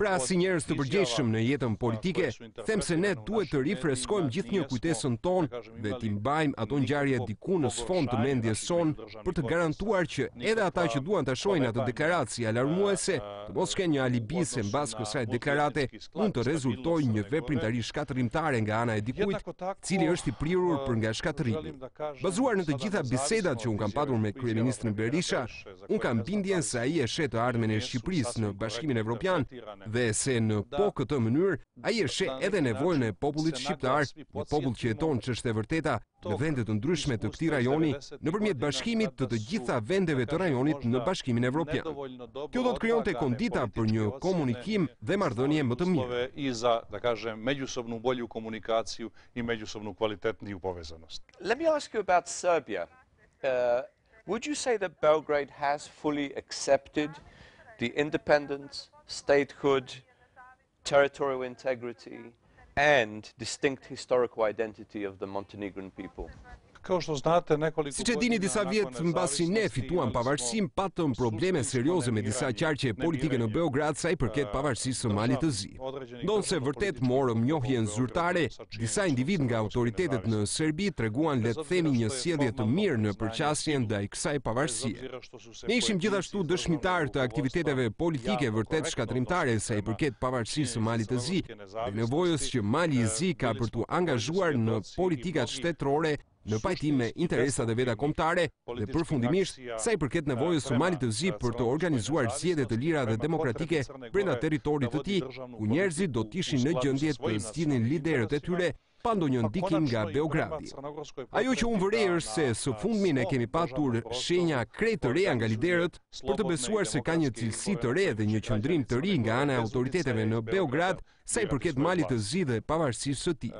Pra, si njerëz të përgjegjshëm në jetën politike, them se ne duhet të rifreskojmë gjithnjë kujtesën tonë dhe t'i mbajmë ato ngjarje diku në sfond të mendjes sonë, për të garantuar që edhe ata që duan ta shohin atë deklaratë si alarmuese, të mos kenë një alibi se mbas kësaj deklarate mund të rezultojë një veprimtari shkatërrimtare nga ana e dikujt, i cili është i prirur për nga shkatërrimi. Bazuar në të gjitha bisedat që unë kam patur me kryeministrin Berisha, unë kam bindjen se ai e sheh të ardhmen e Shqipërisë në Bashkimin Evropian dhe se në po këtë mënyrë, ai e sheh edhe nevojën e popullit shqiptar, një popull që jeton ç'është e vërteta në vende të ndryshme të këtij rajoni nëpërmjet bashkimit të të gjitha vendeve të rajonit në Bashkimin Evropian. Kjo do të krijonte kondita për një komunikim dhe marrëdhënie më të mirë. Iza, da kažem, međusobnu bolju komunikaciju i međusobnu kvalitetniju povezanost. Let me ask you about Serbia. Uh, would you say that Belgrade has fully accepted the independence, statehood, territorial integrity and distinct historical identity of the Montenegrin people. Siç e dini disa vjet mbasi ne fituam pavarësinë, patëm probleme serioze me disa qarqe politike në Beograd sa i përket pavarësisë së Malit të Zi. Ndonëse vërtet morëm njohjen zyrtare, disa individë nga autoritetet në Serbi treguan le të themi një sjellje të mirë në përqasjen ndaj kësaj pavarësie. Ne ishim gjithashtu dëshmitarë të aktiviteteve politike vërtet shkatrimtare sa i përket pavarësisë së Malit të Zi dhe nevojës që Mali i Zi ka për t'u angazhuar në politikat shtetërore në pajtim me interesat e veta kombëtare dhe përfundimisht sa i përket nevojës së Malit të Zi për të organizuar zgjedhje të lira dhe demokratike brenda territorit të tij ku njerëzit do të ishin në gjendje të zgjidhnin liderët e tyre pa ndonjë ndikim nga Beogradi. Ajo që unë vërej është se së fundmi ne kemi patur shenja krejt të reja nga liderët për të besuar se ka një cilësi të re dhe një qëndrim të ri nga ana e autoriteteve në Beograd sa i përket Malit të Zi dhe pavarësisë së tij.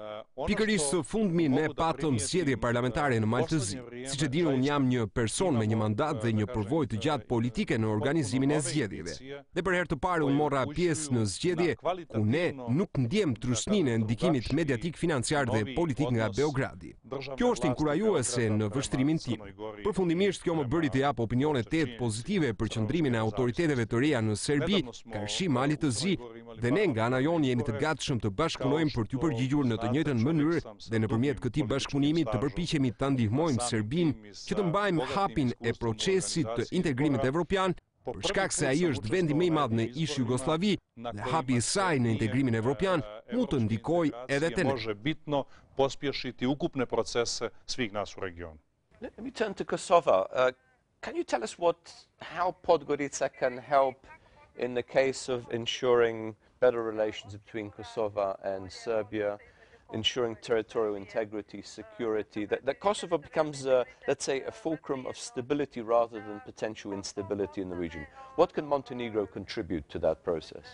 Pikërisht së fundmi ne patëm zgjedhje parlamentare në Mal të Zi. Siç e dini unë jam një person me një mandat dhe një përvojë të gjatë politike në organizimin e zgjedhjeve. Dhe për herë të parë unë mora pjesë në zgjedhje ku ne nuk ndjemë trysninë e ndikimit mediatik, financiar dhe politik nga Beogradi. Kjo është inkurajuese në vështrimin tim. Përfundimisht kjo më bëri të jap opinione tejet pozitive për qëndrimin e autoriteteve të reja në Serbi karshi Malit të Zi dhe ne nga ana jonë jemi të gatshëm të bashkëpunojmë për t'iu përgjigjur në të njëjtën mënyrë dhe nëpërmjet këtij bashkëpunimi të përpiqemi ta ndihmojmë Serbinë që të mbajmë hapin e procesit të integrimit evropian Për shkak se ai është vendi më i madh në ish-Jugosllavi dhe hapi i saj në integrimin evropian mund të ndikojë edhe te ne. Let me turn to Kosovo. Can you tell us what, how Podgorica can help in the case of ensuring better relations between Kosovo and Serbia, ensuring territorial integrity, security, that, that Kosovo becomes, a, let's say, a fulcrum of stability rather than potential instability in the region. What can Montenegro contribute to that process?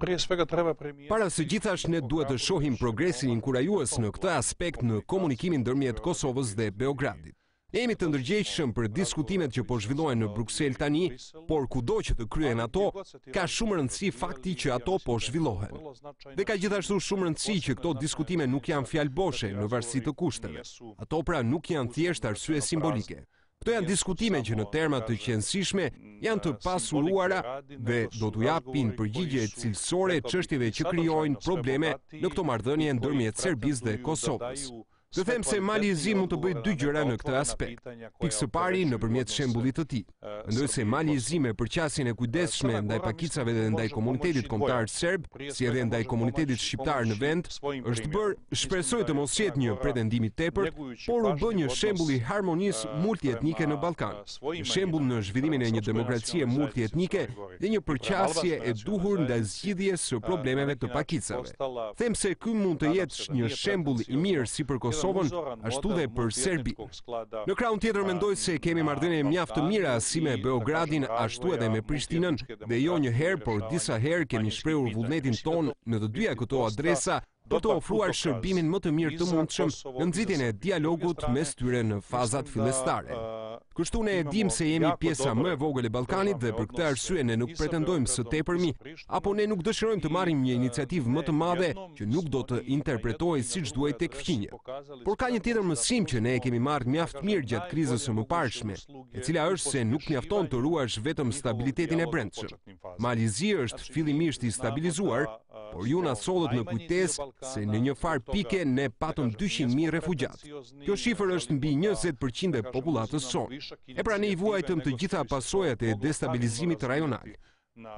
Para së gjithash ne duhet të shohim progresin inkurajues në këtë aspekt në komunikimin ndërmjet Kosovës dhe Beogradit. Ne jemi të ndërgjegjshëm për diskutimet që po zhvillohen në Bruksel tani, por kudo që të kryhen ato, ka shumë rëndësi fakti që ato po zhvillohen. Dhe ka gjithashtu shumë rëndësi që këto diskutime nuk janë fjalë boshe në varësi të kushteve. Ato pra nuk janë thjesht arsye simbolike. Këto janë diskutime që në terma të qenësishme janë të pasuruara dhe do t'u japin përgjigje cilësore çështjeve që krijojnë probleme në këto marrëdhënie ndërmjet Serbisë dhe Kosovës. Të them se Mali i Zi mund të bëjë dy gjëra në këtë aspekt. Pikë së pari, nëpërmjet shembullit të tij. Mendoj se Mali i Zi me përqasjen e kujdesshme ndaj pakicave dhe ndaj komunitetit kombëtar serb, si edhe ndaj komunitetit shqiptar në vend, është bërë, shpresoj të mos jetë një pretendim i tepërt, por u bë një shembull i harmonisë multietnike në Ballkan. shembull në zhvillimin e një demokracie multietnike dhe një përqasje e duhur ndaj zgjidhjes së problemeve të pakicave. Them se ky mund të jetë një shembull i mirë si për Kosovën, ashtu dhe për Serbinë. Në krahun tjetër mendoj se kemi marrëdhënie mjaft të mira si me Beogradin ashtu edhe me Prishtinën dhe jo një herë, por disa herë kemi shprehur vullnetin tonë në të dyja këto adresa për të ofruar shërbimin më të mirë të mundshëm në nxitjen e dialogut mes tyre në fazat fillestare. Kështu ne e dimë se jemi pjesa më e vogël e Ballkanit dhe për këtë arsye ne nuk pretendojmë së tepërmi, apo ne nuk dëshirojmë të marrim një iniciativë më të madhe që nuk do të interpretohej siç duhej tek fqinjët. Por ka një tjetër mësim që ne e kemi marrë mjaft mirë gjatë krizës së mëparshme, e cila është se nuk mjafton të ruash vetëm stabilitetin e brendshëm. Mali Zi është fillimisht i stabilizuar, por ju na sollët në kujtesë se në një farë pike ne patëm dyqind mijë refugjatë. Kjo shifër është mbi njëzet për qind e popullatës sonë. E pra ne i vuajtëm të gjitha pasojat e destabilizimit rajonal.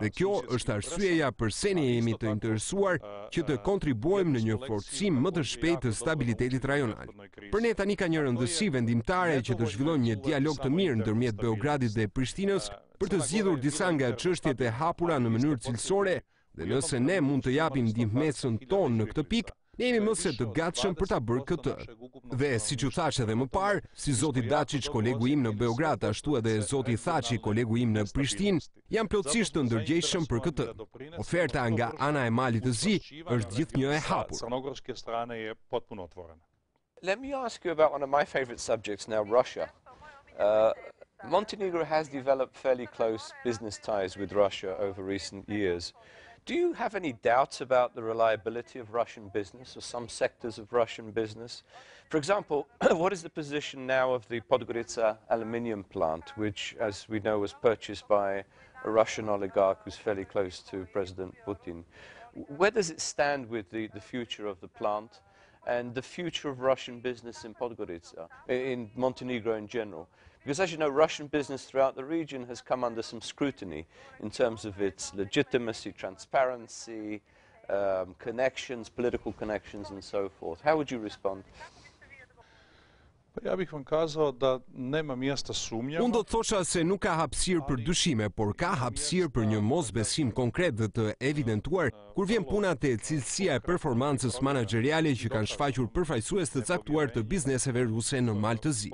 Dhe kjo është arsyeja përse ne jemi të interesuar që të kontribuojmë në një forcim më të shpejtë të stabilitetit rajonal. Për ne tani ka një rëndësi vendimtare që të zhvillohet një dialog të mirë ndërmjet Beogradit dhe Prishtinës për të zgjidhur disa nga çështjet e hapura në mënyrë cilësore dhe nëse ne mund të japim ndihmesën tonë në këtë pikë, ne jemi më se të gatshëm për ta bërë këtë. Dhe siç u thashë edhe më parë, si zoti Daçiç kolegu im në Beograd ashtu edhe zoti Thaçi kolegu im në Prishtinë, janë plotësisht të ndërgjegjshëm për këtë. Oferta nga ana e Malit të Zi është gjithnjë e hapur. Let me ask you about one of my favorite subjects now, Russia. Uh, Montenegro has developed fairly close business ties with Russia over recent years. Do you have any doubts about the reliability of Russian business or some sectors of Russian business? For example, what is the position now of the Podgorica aluminium plant, which, as we know, was purchased by a Russian oligarch who's fairly close to President Putin? Where does it stand with the, the future of the plant and the future of Russian business in Podgorica, in Montenegro in general? Because as you know, Russian business throughout the region has come under some scrutiny in terms of its legitimacy, transparency, um, connections, political connections, and so forth. How would you respond? Unë do të thosha se nuk ka hapësirë për dyshime, por ka hapësirë për një mosbesim konkret dhe të evidentuar kur vjen puna te cilësia e performancës manaxheriale që kanë shfaqur përfaqësues të caktuar të bizneseve ruse në Mal të Zi.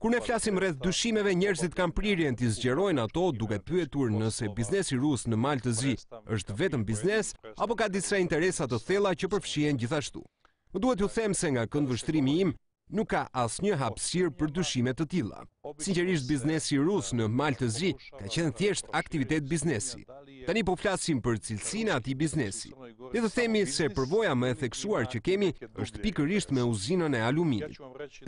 Kur ne flasim rreth dyshimeve, njerëzit kanë prirjen t'i zgjerojnë ato duke pyetur nëse biznesi rus në Mal të Zi është vetëm biznes apo ka disa interesa të thella që përfshihen gjithashtu. Më duhet t'ju them se nga këndvështrimi im, Nuk ka asnjë hapësirë për dyshime të tilla. Sinqerisht biznesi rus në Mal të Zi ka qenë thjesht aktivitet biznesi. Tani po flasim për cilësinë e atij biznesi. Le të themi se përvoja më e theksuar që kemi është pikërisht me uzinën e aluminit.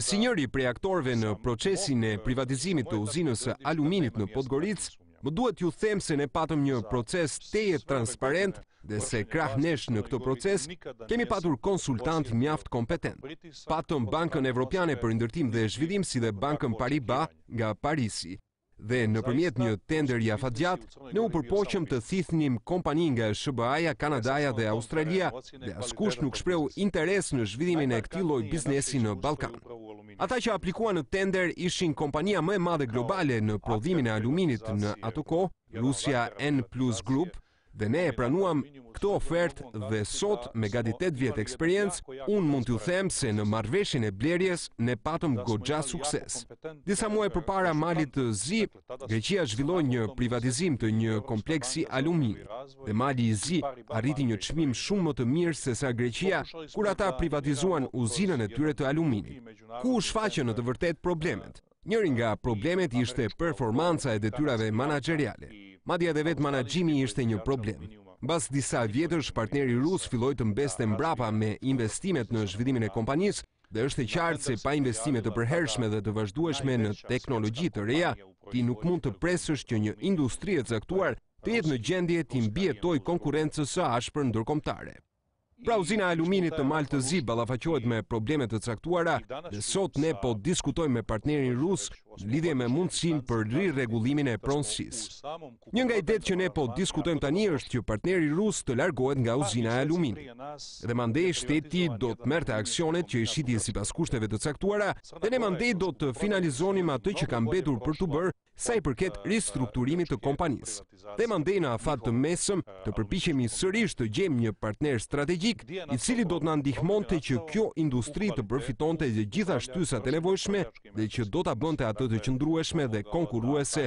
Si njëri prej aktorëve në procesin e privatizimit të uzinës së aluminit në Podgoricë, Më duhet t'ju them se ne patëm një proces tejet transparent dhe se krah nesh në këtë proces kemi patur konsultantë mjaft kompetentë. Patëm Bankën Evropiane për Rindërtim dhe Zhvillim si dhe Bankën Pariba nga Parisi dhe nëpërmjet një tenderi afatgjatë, ne u përpoqëm të thithnim kompani nga Shëbëaja, Kanadaja dhe Australia dhe askush nuk shprehu interes në zhvillimin e këtij lloj biznesi në Ballkan. Ata që aplikuan në tender ishin kompania më e madhe globale në prodhimin e aluminit në atë kohë, rusja En Plus Group, dhe ne e pranuam këtë ofertë dhe sot me gati 8 vjet eksperiencë, unë mund t'ju them se në marrëveshjen e blerjes ne patëm goxha sukses. Disa muaj përpara Malit të Zi Greqia zhvilloi një privatizim të një kompleksi alumini dhe Mali i Zi arriti një çmim shumë më të mirë se sa Greqia kur ata privatizuan uzinën e tyre të aluminit. Ku u shfaqën në të vërtetë problemet? Njëri nga problemet ishte performanca e detyrave manaxheriale. Madje edhe vetë manaxhimi ishte një problem. Mbas disa vjetësh partneri rus filloi të mbeste mbrapa me investimet në zhvillimin e kompanisë Dhe është e qartë se pa investime të përhershme dhe të vazhdueshme në teknologji të reja, ti nuk mund të presësh që një industri e caktuar të jetë në gjendje t'i mbijetojë konkurrencës së ashpër ndërkombëtare. Pra uzina e aluminit të Malit të Zi ballafaqohet me probleme të caktuara dhe sot ne po diskutojmë me partnerin rus lidhur me mundësinë për rirregullimin e pronësisë. Një nga idetë që ne po diskutojmë tani është që partneri rus të largohet nga uzina e aluminit. Dhe mandej shteti do të merrte aksionet që i shiti sipas kushteve të caktuara dhe ne mandej do të finalizonim atë që ka mbetur për t'u bërë sa i përket ristrukturimit të kompanisë. Dhe mandej në afat të mesëm të përpiqemi sërish të gjejmë një partner strategjik i cili do të na ndihmonte që kjo industri të përfitonte të gjitha shtysat e nevojshme dhe që do ta bënte atë të qëndrueshme dhe konkurruese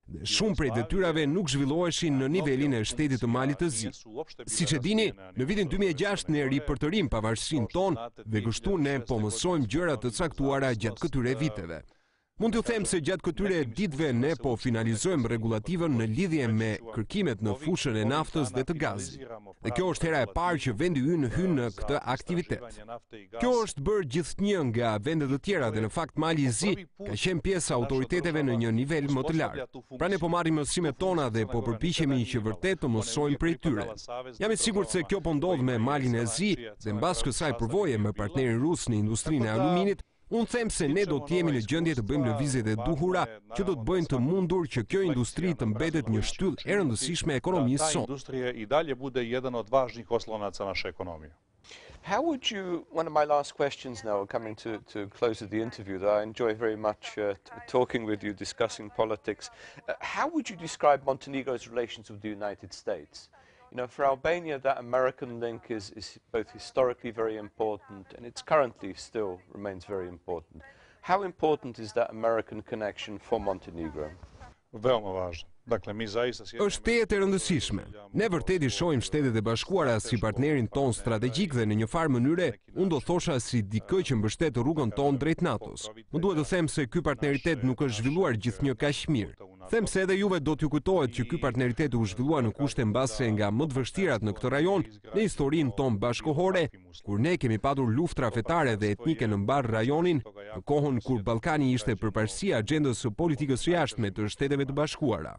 Shumë prej detyrave nuk zhvilloheshin në nivelin e shtetit të Malit të Zi. Siç e dini, në vitin 2006 ne ripërtërimë pavarësinë tonë dhe kështu ne po mësojmë gjëra të caktuara gjatë këtyre viteve. Mund t'ju them se gjatë këtyre ditëve ne po finalizojmë rregullativën në lidhje me kërkimet në fushën e naftës dhe të gazit. Dhe kjo është hera e parë që vendi ynë hyn në këtë aktivitet. Kjo është bërë gjithnjë nga vende të tjera dhe në fakt Mali i Zi ka qenë pjesë e autoriteteve në një nivel më të lartë. Pra ne po marrim mësimet tona dhe po përpiqemi që vërtet të mësojmë prej tyre. Jam i sigurt se kjo po ndodh me Malin e Zi dhe mbas kësaj përvoje me partnerin rus në industrinë e aluminit, Unë them se ne do të jemi në gjendje të bëjmë lëvizjet e duhura që do të bëjnë të mundur që kjo industri të mbetet një shtyllë e rëndësishme e ekonomisë sonë. Industrija i dalje bude jedan od važnih oslonaca naše ekonomije. How would you, one of my last questions now, coming to, to close the interview, that I enjoy very much uh, talking with you, discussing politics. Uh, how would you describe Montenegro's relations with the United States? You know, for Albania, that American link is, is both historically very important and it's currently still remains very important. How important is that American connection for Montenegro? Veoma važno. Dakle, mi zaista sjeti... Është tejet e rëndësishme. Ne vërtet i shohim Shtetet e Bashkuara si partnerin tonë strategjik dhe në një farë mënyre Unë do thosha si dikë që mbështet rrugën tonë drejt NATO-s. Më duhet të them se ky partneritet nuk është zhvilluar gjithnjë kaq mirë. Them se edhe juve do t'ju kujtohet që ky partneritet u zhvillua në kushte mbase nga më të vështirat në këtë rajon në historinë tonë bashkëkohore, kur ne kemi patur luftra fetare dhe etnike në mbarë rajonin, në kohën kur Ballkani ishte përparësi e agjendës së politikës së jashtme të Shteteve të Bashkuara.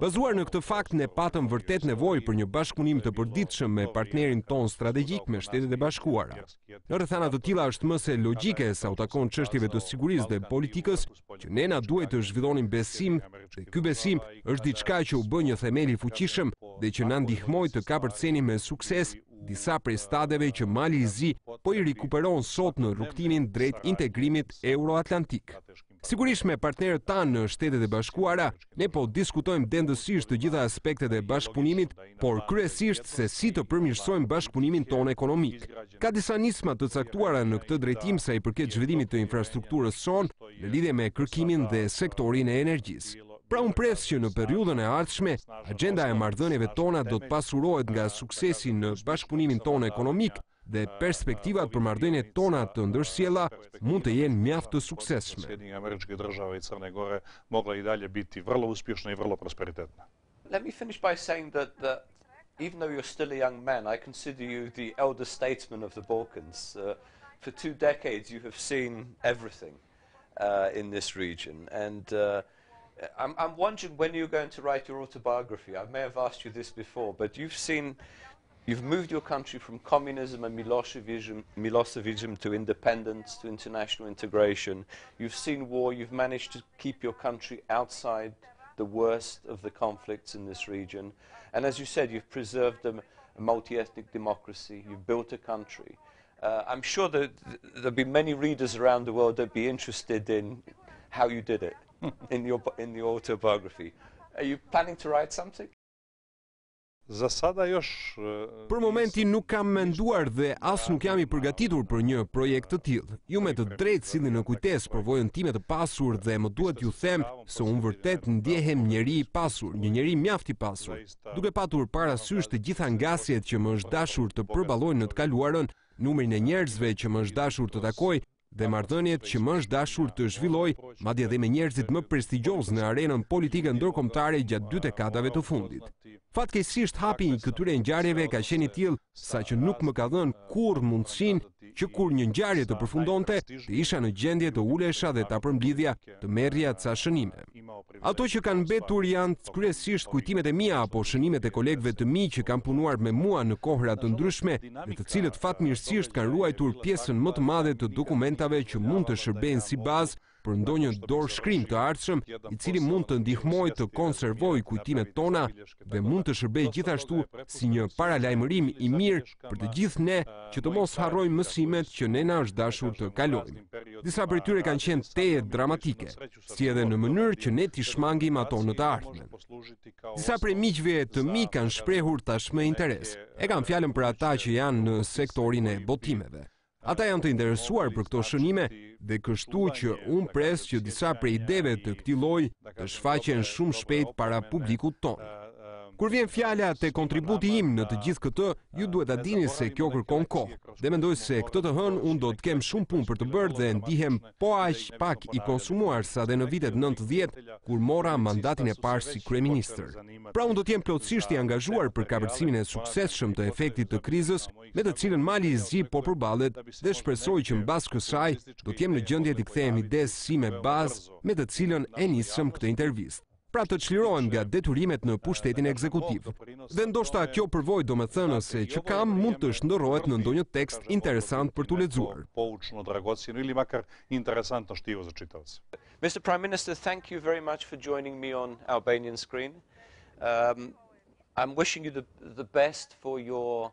Bazuar në këtë fakt, ne patëm vërtet nevojë për një bashkëpunim të përditshëm me partnerin tonë strategjik me Shtetet e Bashkuara. Në rrethana të tilla është më se logjike sa u takon çështjeve të sigurisë dhe politikës që ne na duhej të zhvillonim besim dhe ky besim është diçka që u bë një themel i fuqishëm dhe që na ndihmoi të kapërcenim me sukses disa prej stadeve që Mali i Zi po i rikuperon sot në rrugëtimin drejt integrimit euroatlantik. Sigurisht me partnerët tanë në Shtetet e Bashkuara, ne po diskutojmë dendësisht të gjitha aspektet e bashkëpunimit, por kryesisht se si të përmirësojmë bashkëpunimin tonë ekonomik. Ka disa nisma të caktuara në këtë drejtim sa i përket zhvillimit të infrastrukturës sonë në lidhje me kërkimin dhe sektorin e energjisë. Pra unë pres që në periudhën e ardhshme, agjenda e marrëdhënieve tona do të pasurohet nga suksesi në bashkëpunimin tonë ekonomik, dhe perspektivat për marrëdhëniet tona të ndërsjella mund të jenë mjaft të suksesshme. Let me finish by saying that that even though you're still a young man I consider you the elder statesman of the Balkans for two decades you have seen everything in this region and I'm I'm wondering when you're going to write your autobiography I may have asked you this before but you've seen You've moved your country from communism and Milosevism, to independence, to international integration. You've seen war. You've managed to keep your country outside the worst of the conflicts in this region. And as you said, you've preserved a, a multi-ethnic democracy. You've built a country. Uh, I'm sure that there'll be many readers around the world that'd be interested in how you did it in your in your autobiography. Are you planning to write something? Засада još... Për momentin nuk kam menduar dhe as nuk jam i përgatitur për një projekt të tillë. Ju me të drejtë sillni në kujtesë përvojën time të pasur dhe më duhet t'ju them se unë vërtet ndjehem njeri i pasur, një njeri mjaft i pasur. Duke patur parasysh të gjitha ngasjet që më është dashur të përballoj në të kaluarën, numrin e njerëzve që më është dashur të takoj, dhe marrëdhëniet që më është dashur të zhvilloj, madje edhe me njerëzit më prestigjiozë në arenën politike ndërkombëtare gjatë dy dekadave të fundit. Fatkeqësisht hapi i këtyre ngjarjeve ka qenë i tillë sa që nuk më ka dhënë kurrë mundësinë që kur një ngjarje të përfundonte, të isha në gjendje të ulesha dhe ta përmblidhja, të merrja ca shënime. Ato që kanë mbetur janë kryesisht kujtimet e mia apo shënimet e kolegëve të mi që kanë punuar me mua në kohëra të ndryshme, dhe të cilët fatmirësisht kanë ruajtur pjesën më të madhe të dokumentave që mund të shërbejnë si bazë për ndonjë dorëshkrim të ardhshëm, i cili mund të ndihmojë të konservojë kujtimet tona dhe mund të shërbejë gjithashtu si një paralajmërim i mirë për të gjithë ne që të mos harrojmë mësimet që ne na është dashur të kalojmë. Disa prej tyre kanë qenë tejet dramatike. si edhe në mënyrë që ne t'i shmangim ato në të ardhmen. Disa prej miqve të mi kanë shprehur tashmë interes. E kam fjalën për ata që janë në sektorin e botimeve. Ata janë të interesuar për këto shënime dhe kështu që unë pres që disa prej ideve të këtij lloji të shfaqen shumë shpejt para publikut tonë. Kur vjen fjala te kontributi im në të gjithë këtë, ju duhet ta dini se kjo kërkon kohë. Dhe mendoj se këtë të hënë unë do të kem shumë punë për të bërë dhe ndihem po aq pak i konsumuar sa dhe në vitet nëntëdhjetë, kur mora mandatin e parë si kryeministër. Pra unë do të jem plotësisht i angazhuar për kapërcimin e suksesshëm të efektit të krizës me të cilën Mali i Zi po përballet dhe shpresoj që mbas kësaj do të jem në gjendje t'i kthehem idesë sime bazë me të cilën e nisëm këtë intervistë. pra të çlirohem nga detyrimet në pushtetin ekzekutiv. Dhe ndoshta kjo përvojë domethënëse që kam mund të shndërrohet në ndonjë tekst interesant për t'u lexuar. Poučno dragocjeno ili makar interesantno štivo za čitaoce. Mister Prime Minister, thank you very much for joining me on Albanian Screen. Um, I'm wishing you the, the best for your